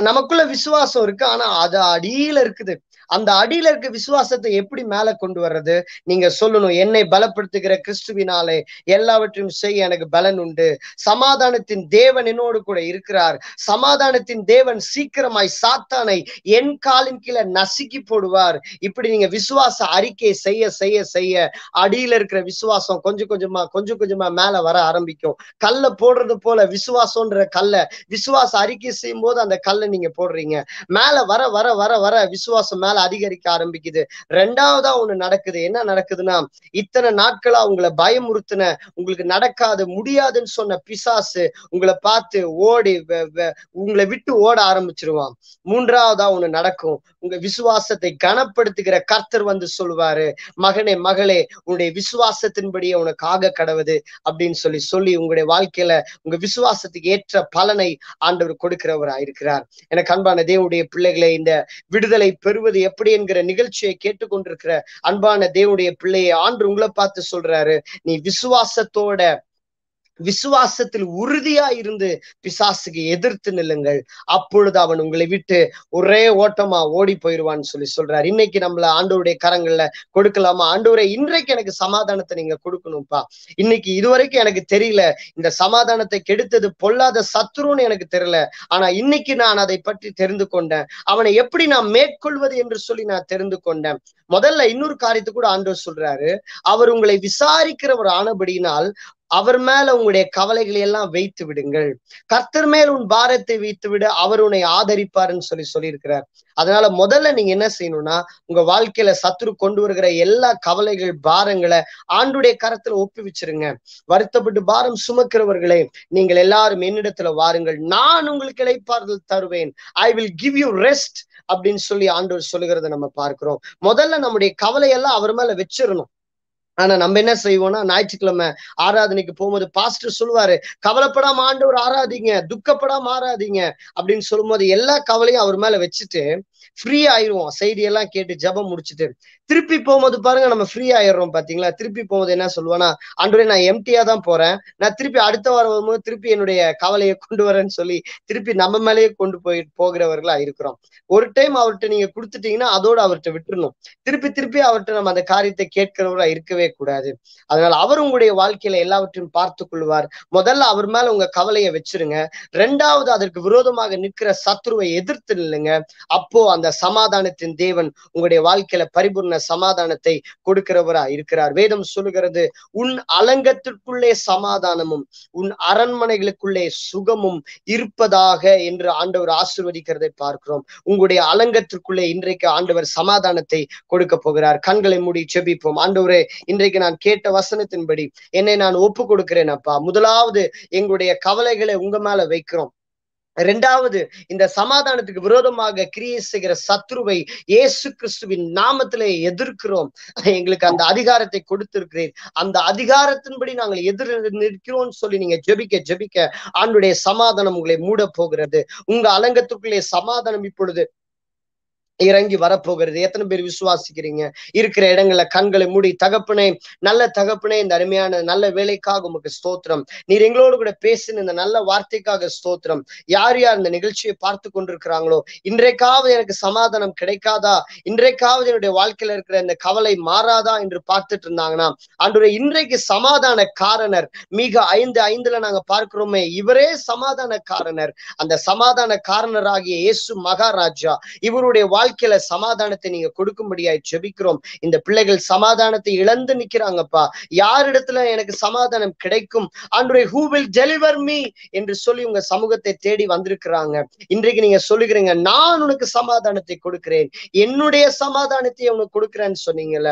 நமக்குள்ள விசுவாசம் இருக்கு. ஆனா அது அடியில இருக்குது. அந்த அடியில இருக்க விசுவாசத்தை எப்படி மேல கொண்டு வர்றது? நீங்க சொல்லணும் என்னை பலப்படுத்துகிற கிறிஸ்துவினாலே எல்லாவற்றையும் செய்ய எனக்கு பலன் உண்டு. சமாதானத்தின் தேவன் என்னோடு கூட இருக்கிறார். சமாதானத்தின் தேவன் சீக்கிரமாய் சாத்தானை என் காலின் கீழே நசுக்கி போடுவார். இப்படி நீங்க விசுவாச அறிக்கை செய்ய செய்ய செய்ய அடியில இருக்கிற விசுவாசம் கொஞ்சம் கொஞ்சமா கொஞ்சம் கொஞ்சமா மேல வர ஆரம்பிக்கும். கல்ல போடுறது போல விசுவாசம்ன்ற கல்லை விசுவாச அறிக்கை செய்யும் போது அந்த கல்லை நீங்க போடுறீங்க. மேல வர வர வர வர விசுவாசம் மேல நாள் அதிகரிக்க ஆரம்பிக்குது. ரெண்டாவதா ஒண்ணு நடக்குது. என்ன நடக்குதுன்னா இத்தனை நாட்களா உங்களை பயமுறுத்தின உங்களுக்கு நடக்காது முடியாதுன்னு சொன்ன பிசாசு உங்களை பார்த்து ஓடி உங்களை விட்டு ஓட ஆரம்பிச்சிருவான். மூன்றாவதா ஒண்ணு நடக்கும். உங்க விசுவாசத்தை கனப்படுத்துகிற கர்த்தர் வந்து சொல்லுவாரு மகனே மகளே உன்னுடைய விசுவாசத்தின்படியே உனக்கு ஆக கடவுது அப்படின்னு சொல்லி சொல்லி உங்களுடைய வாழ்க்கையில உங்க விசுவாசத்துக்கு ஏற்ற பலனை ஆண்டவர் கொடுக்கிறவரா இருக்கிறார் எனக்கு அன்பான தேவனுடைய பிள்ளைகளை இந்த விடுதலை பெறுவது எப்படி என்கிற நிகழ்ச்சியை கேட்டுக்கொண்டிருக்கிற அன்பான தேவனுடைய பிள்ளையை ஆண்டு உங்களை பார்த்து சொல்றாரு நீ விசுவாசத்தோட விசுவாசத்தில் உறுதியா இருந்து பிசாசுக்கு எதிர்த்து நில்லுங்கள். அப்பொழுது அவன் உங்களை விட்டு ஒரே ஓட்டமா ஓடி போயிடுவான்னு சொல்லி சொல்றாரு. இன்னைக்கு நம்மள ஆண்டவருடைய கரங்கள்ல கொடுக்கலாமா? ஆண்டவரே இன்றைக்கு எனக்கு சமாதானத்தை நீங்க கொடுக்கணும்ப்பா இன்னைக்கு இதுவரைக்கும் எனக்கு தெரியல. இந்த சமாதானத்தை கெடுத்தது பொல்லாத சத்துருன்னு எனக்கு தெரியல. ஆனா இன்னைக்கு நான் அதை பற்றி தெரிந்து கொண்டேன். அவனை எப்படி நான் மேற்கொள்வது என்று சொல்லி நான் தெரிந்து கொண்டேன். முதல்ல இன்னொரு காரியத்தை கூட ஆண்டவர் சொல்றாரு. அவர் உங்களை விசாரிக்கிறவர் ஆனபடியினால் அவர் மேல உங்களுடைய கவலைகளை எல்லாம் வைத்து விடுங்கள். கர்த்தர் மேல் உன் பாரத்தை வைத்து விட அவர் உன்னை ஆதரிப்பாருன்னு சொல்லி சொல்லியிருக்கிறார். அதனால முதல்ல நீங்க என்ன செய்யணும்னா உங்க வாழ்க்கையில சத்துரு கொண்டு வருகிற எல்லா கவலைகள் பாரங்களை ஆண்டுடைய கரத்துல ஒப்புவிச்சிருங்க வருத்தப்பட்டு பாரம் சுமக்கிறவர்களே நீங்கள் எல்லாரும் என்னிடத்துல வாருங்கள். நான் உங்களுக்கு இழைப்பார்கள் தருவேன். I will give you rest அப்படின்னு சொல்லி ஆண்டவர் சொல்லுகிறத நம்ம பார்க்கிறோம். முதல்ல நம்முடைய கவலையெல்லாம் அவர் மேல வச்சிடணும் ஆனா நம்ம என்ன செய்வோம்னா ஞாயிற்றுக்கிழமை ஆராதனைக்கு போகும்போது பாஸ்டர் சொல்லுவாரு கவலைப்படாம ஆண்டவர் ஆராதிங்க துக்கப்படாம ஆராதிங்க. அப்படின்னு சொல்லும்போது எல்லா கவலையும் அவர் மேல வச்சுட்டு ஃப்ரீ ஆயிடுவோம் செய்தியெல்லாம் கேட்டு ஜபம் முடிச்சுட்டு. திருப்பி போகும்போது பாருங்க நம்ம ஃப்ரீ ஆயிடுறோம் பாத்தீங்களா? திருப்பி போகும்போது என்ன சொல்லுவேன்னா ஆண்டவரே நான் எம்டியா தான் போறேன். நான் திருப்பி அடுத்த வாரம் வரும்போது திருப்பி என்னுடைய கவலையை கொண்டு வரேன்னு சொல்லி திருப்பி நம்ம மேலேயே கொண்டு போய் போகிறவர்களா இருக்கிறோம். ஒரு டைம் அவர்கிட்ட நீங்க கொடுத்துட்டீங்கன்னா அதோட அவர்கிட்ட விட்டுறணும். திருப்பி திருப்பி அவர்கிட்ட நம்ம அந்த காரியத்தை கேட்கிறவரா இருக்கவே கூடாது. அதனால அவர் உங்களுடைய வாழ்க்கையில எல்லாவற்றையும் பார்த்து கொள்வார். முதல்ல அவர் மேல உங்க கவலையை வச்சிருங்க. ரெண்டாவது அதற்கு விரோதமாக நிற்கிற சத்ருவை எதிர்த்து நில்லுங்க. அப்போ அந்த சமாதானத்தின் தேவன் உங்களுடைய வாழ்க்கையில பரிபூர்ண சமாதானத்தை கொடுக்கிறவரா இருக்கிறார். வேதம் சொல்லுகிறது உன் அலங்கத்திற்குள்ளே சமாதானமும் உன் அரண்மனைகளுக்குள்ளே சுகமும் இருப்பதாக என்று ஆண்டவர் ஆசிர்வதிக்கிறதை பார்க்கிறோம். உங்களுடைய அலங்கத்திற்குள்ளே இன்றைக்கு ஆண்டவர் சமாதானத்தை கொடுக்க போகிறார். கண்களை மூடி செபிப்போம். ஆண்டவரே இன்றைக்கு நான் கேட்ட வசனத்தின்படி என்னை நான் ஒப்பு கொடுக்கிறேன் அப்பா. முதலாவது எங்களுடைய கவலைகளை உங்க மேல வைக்கிறோம். ரெண்டாவது இந்த சமாதானத்துக்கு விரோதமாக கிரியை செய்கிற சத்ருவை இயேசு கிறிஸ்துவின் நாமத்திலே எதிர்க்கிறோம். எங்களுக்கு அந்த அதிகாரத்தை கொடுத்திருக்கிறேன். அந்த அதிகாரத்தின்படி நாங்கள் எதிர் நிற்கிறோம் சொல்லி நீங்க ஜெபிக்க ஜெபிக்க ஆண்டுடைய சமாதானம் உங்களை மூட போகிறது உங்க அலங்கத்துக்குள்ளே சமாதானம் இப்பொழுது இறங்கி வரப்போகிறது. எத்தனை பேர் விசுவாசிக்கிறீங்க? இருக்கிற இடங்கள்ல கண்களை மூடி தகப்பனே நல்ல தகப்பனே இந்த அருமையான நல்ல வேலைக்காக உமக்கு ஸ்தோத்திரம். நீர் எங்களோடு கூட பேசின இந்த நல்ல வார்த்தைக்காக ஸ்தோத்திரம். யார் யார் இந்த நிகழ்ச்சியை பார்த்து கொண்டிருக்கிறாங்களோ இன்றைக்காவது எனக்கு சமாதானம் கிடைக்காதா? இன்றைக்காவது என்னுடைய வாழ்க்கையில இருக்கிற இந்த கவலை மாறாதா என்று பார்த்துட்டு இருந்தாங்கன்னா அன்றைய இன்றைக்கு சமாதான காரணர் மிக ஐந்து ஐந்துல நாங்க பார்க்கிறோமே இவரே சமாதான காரணர் அந்த சமாதான காரணராகிய இயேசு மகாராஜா இவருடைய வாழ்க்கையில சமாதானத்தை நீங்க கொடுக்கும்படியாய் ஜெபிக்கிறோம். இந்த பிள்ளைகள் சமாதானத்தை இழந்து நிக்கிறாங்கப்பா. யாரிடத்துல எனக்கு சமாதானம் கிடைக்கும்? அன்றைய ஹூ வில் டெலிவர் மீ என்று சொல்லி உங்க சமூகத்தை தேடி வந்திருக்கிறாங்க. இன்றைக்கு நீங்க சொல்லுகிறீங்க நான் உனக்கு சமாதானத்தை கொடுக்கிறேன். என்னுடைய சமாதானத்தை உனக்கு கொடுக்கிறேன்னு சொன்னீங்கல்ல.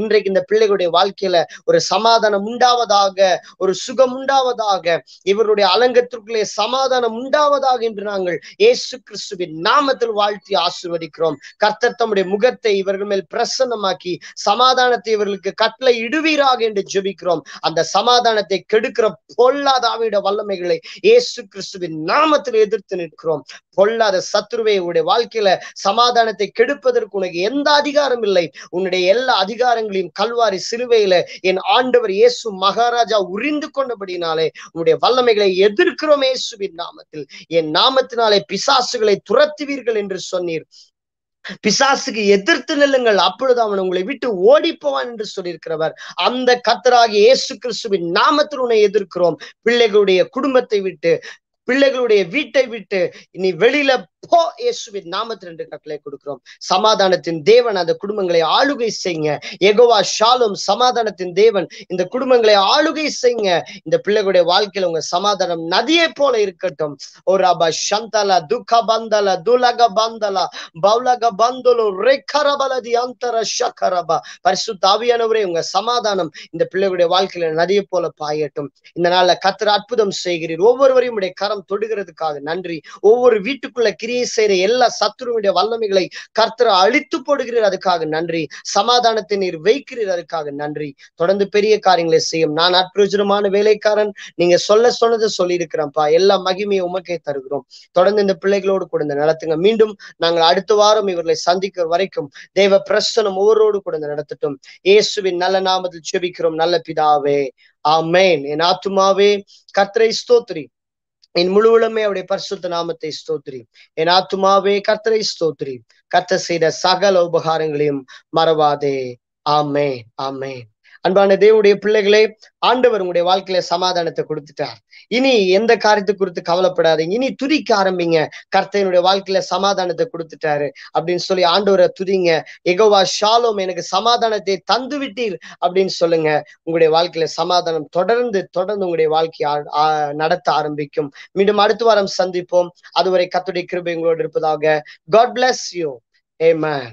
இன்றைக்கு இந்த பிள்ளைகளுடைய வாழ்க்கையில ஒரு சமாதானம் உண்டாவதாக ஒரு சுகம் உண்டாவதாக இவருடைய அலங்கத்திற்குள்ளே சமாதானம் உண்டாவதாக என்று நாங்கள் இயேசு கிறிஸ்துவின் நாமத்தில் வாழ்த்தி ஆசிர்வதிக்கிறோம். கர்த்தர் தம்முடைய முகத்தை இவர்கள் மேல் பிரசன்னமாக்கி சமாதானத்தை இவர்களுக்கு கட்டளை இடுவீராக என்று ஜெபிக்கிறோம். அந்த சமாதானத்தை கெடுக்கிற பொல்லாதவிட வல்லமைகளை இயேசு கிறிஸ்துவின் நாமத்தில் எதிர்த்து நிற்கிறோம். பொல்லாத சத்ருவை உடைய வாழ்க்கையில சமாதானத்தை கெடுப்பதற்கு உனக்கு எந்த அதிகாரம் இல்லை. உன்னுடைய எல்லா அதிகாரங்களையும் கல்வாரி சிலுவையில என் ஆண்டவர் இயேசு மகாராஜா உரிந்து கொண்டபடினாலே உன்னுடைய வல்லமைகளை எதிர்க்கிறோம் இயேசுவின் நாமத்தில். என் நாமத்தினாலே பிசாசுகளை துரத்துவீர்கள் என்று சொன்னீர். பிசாசுக்கு எதிர்த்து நில்லுங்கள். அப்பொழுது அவன் உங்களை விட்டு ஓடிப்போவான் என்று சொல்லியிருக்கிறவர். அந்த கத்தராகி இயேசு கிறிஸ்துவின் நாமத்தில் உன்னை எதிர்க்கிறோம். பிள்ளைகளுடைய குடும்பத்தை விட்டு பிள்ளைகளுடைய வீட்டை விட்டு இனி வெளியில இப்போ இயேசுவின் நாமத்தில் ரெண்டு கட்டளை கொடுக்கிறோம். சமாதானத்தின் தேவன் அந்த குடும்பங்களை ஆளுகை செய்யுங்க. எகோவா ஷாலும் சமாதானத்தின் தேவன். இந்த குடும்பங்களை ஆளுகை செய்யுங்க. இந்த பிள்ளைகளுடைய வாழ்க்கையில உங்க சமாதானம் நதியை போல இருக்கட்டும். ஓ ரபா சந்தல துக்க பந்தல துலக பந்தல பௌலக பந்தலு ரெக்கரபலதி அந்தர ஷக்கரபா. பரிசு தாவியானவரே உங்க சமாதானம் இந்த பிள்ளைகளுடைய வாழ்க்கையில நதியை போல பாயட்டும். இந்த நாள்ல கத்திர அற்புதம் செய்கிறீர். ஒவ்வொருவரையும் உடைய கரம் தொடுகிறதுக்காக நன்றி. ஒவ்வொரு வீட்டுக்குள்ள கிரி கிரியை செய்கிற எல்லா சத்துருவுடைய வல்லமைகளை கர்த்தர் அழித்து போடுகிறீர் அதுக்காக நன்றி. சமாதானத்தை நீர் வைக்கிறீர் அதுக்காக நன்றி. தொடர்ந்து பெரிய காரியங்களை செய்யும். நான் அற்பிரயோஜனமான வேலைக்காரன். நீங்க சொல்ல சொன்னதை சொல்லியிருக்கிறேன்ப்பா. எல்லா மகிமையை உமக்கே தருகிறோம். தொடர்ந்து இந்த பிள்ளைகளோடு கூட இந்த நடத்துங்க. மீண்டும் நாங்கள் அடுத்த வாரம் இவர்களை சந்திக்க வரைக்கும் தேவ பிரசனம் ஒவ்வொருவரோடு கூட நடத்தட்டும். இயேசுவின் நல்ல நாமத்தில் செபிக்கிறோம். நல்ல பிதாவே. ஆமேன். என் ஆத்துமாவே கர்த்தரை ஸ்தோத்ரி என் முழுவலுமே அவருடைய பரிசுத்த நாமத்தை ஸ்தோத்ரி என் ஆத்துமாவே கர்த்தரை ஸ்தோத்ரி கர்த்தர் செய்த சகல உபகாரங்களையும் மறவாதே. ஆமே ஆமேன். அன்பான தேவனுடைய பிள்ளைகளே ஆண்டவர் உங்களுடைய வாழ்க்கையில சமாதானத்தை கொடுத்துட்டார். இனி எந்த காரியத்தை குறித்து கவலைப்படாதீங்க. இனி துதிக்க ஆரம்பிங்க. கர்த்தனுடைய வாழ்க்கையில சமாதானத்தை கொடுத்துட்டாரு அப்படின்னு சொல்லி ஆண்டவரை துதிங்க. எகோவா ஷாலோம் எனக்கு சமாதானத்தை தந்து விட்டீர் அப்படின்னு சொல்லுங்க. உங்களுடைய வாழ்க்கையில சமாதானம் தொடர்ந்து தொடர்ந்து உங்களுடைய வாழ்க்கையை நடத்த ஆரம்பிக்கும். மீண்டும் அடுத்த வாரம் சந்திப்போம். அதுவரை கத்துடைய கிருபை உங்களோடு இருப்பதாக. God bless you amen